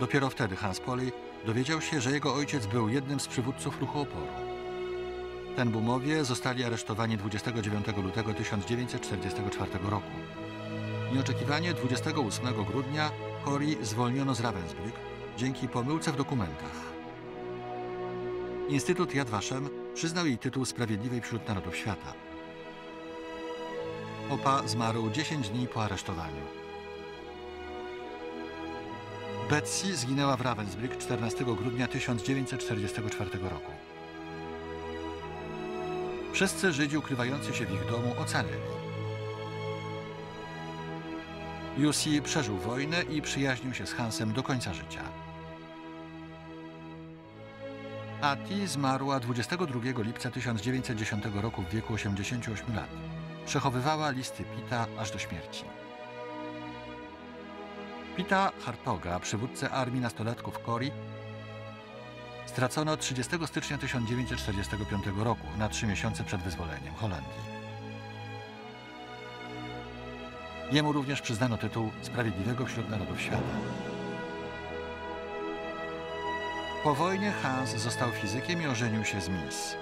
Dopiero wtedy Hans Poli dowiedział się, że jego ojciec był jednym z przywódców ruchu oporu. Tenbumowie zostali aresztowani 29 lutego 1944 roku. Nieoczekiwanie 28 grudnia Cori zwolniono z Ravensbrück dzięki pomyłce w dokumentach. Instytut Yad Vashem przyznał jej tytuł Sprawiedliwej wśród Narodów Świata. Opa zmarł 10 dni po aresztowaniu. Betsy zginęła w Ravensbrück 14 grudnia 1944 roku. Wszyscy Żydzi ukrywający się w ich domu ocaleli. Jussi przeżył wojnę i przyjaźnił się z Hansem do końca życia. Ati zmarła 22 lipca 1910 roku w wieku 88 lat. Przechowywała listy Pita aż do śmierci. Pita Hartoga, przywódcę armii nastolatków Kori, stracono 30 stycznia 1945 roku, na trzy miesiące przed wyzwoleniem Holandii. Jemu również przyznano tytuł Sprawiedliwego wśród Narodów Świata. Po wojnie Hans został fizykiem i ożenił się z Miss.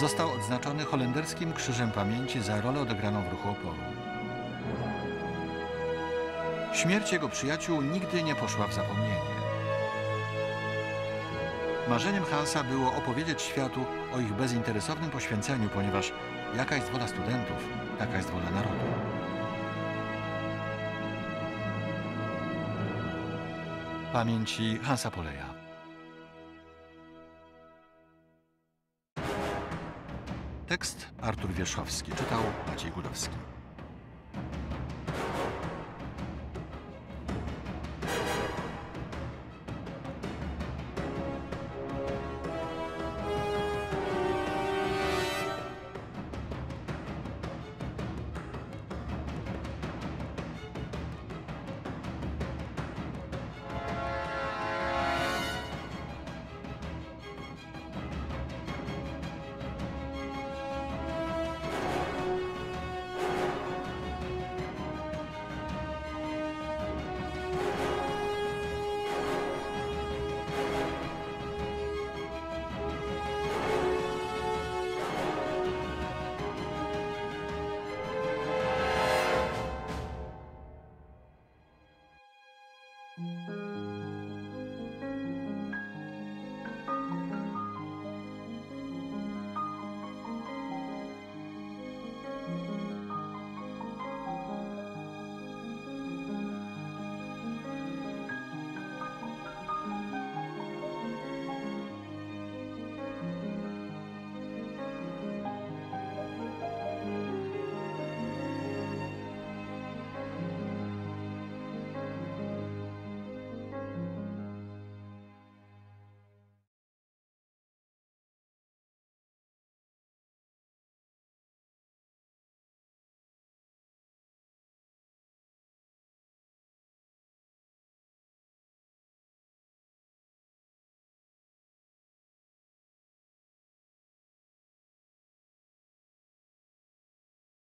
Został odznaczony holenderskim Krzyżem Pamięci za rolę odegraną w ruchu oporu. Śmierć jego przyjaciół nigdy nie poszła w zapomnienie. Marzeniem Hansa było opowiedzieć światu o ich bezinteresownym poświęceniu, ponieważ jaka jest wola studentów, taka jest wola narodu. Pamięci Hansa Poleja. Tekst Artur Wierszowski, czytał Maciej Gudowski.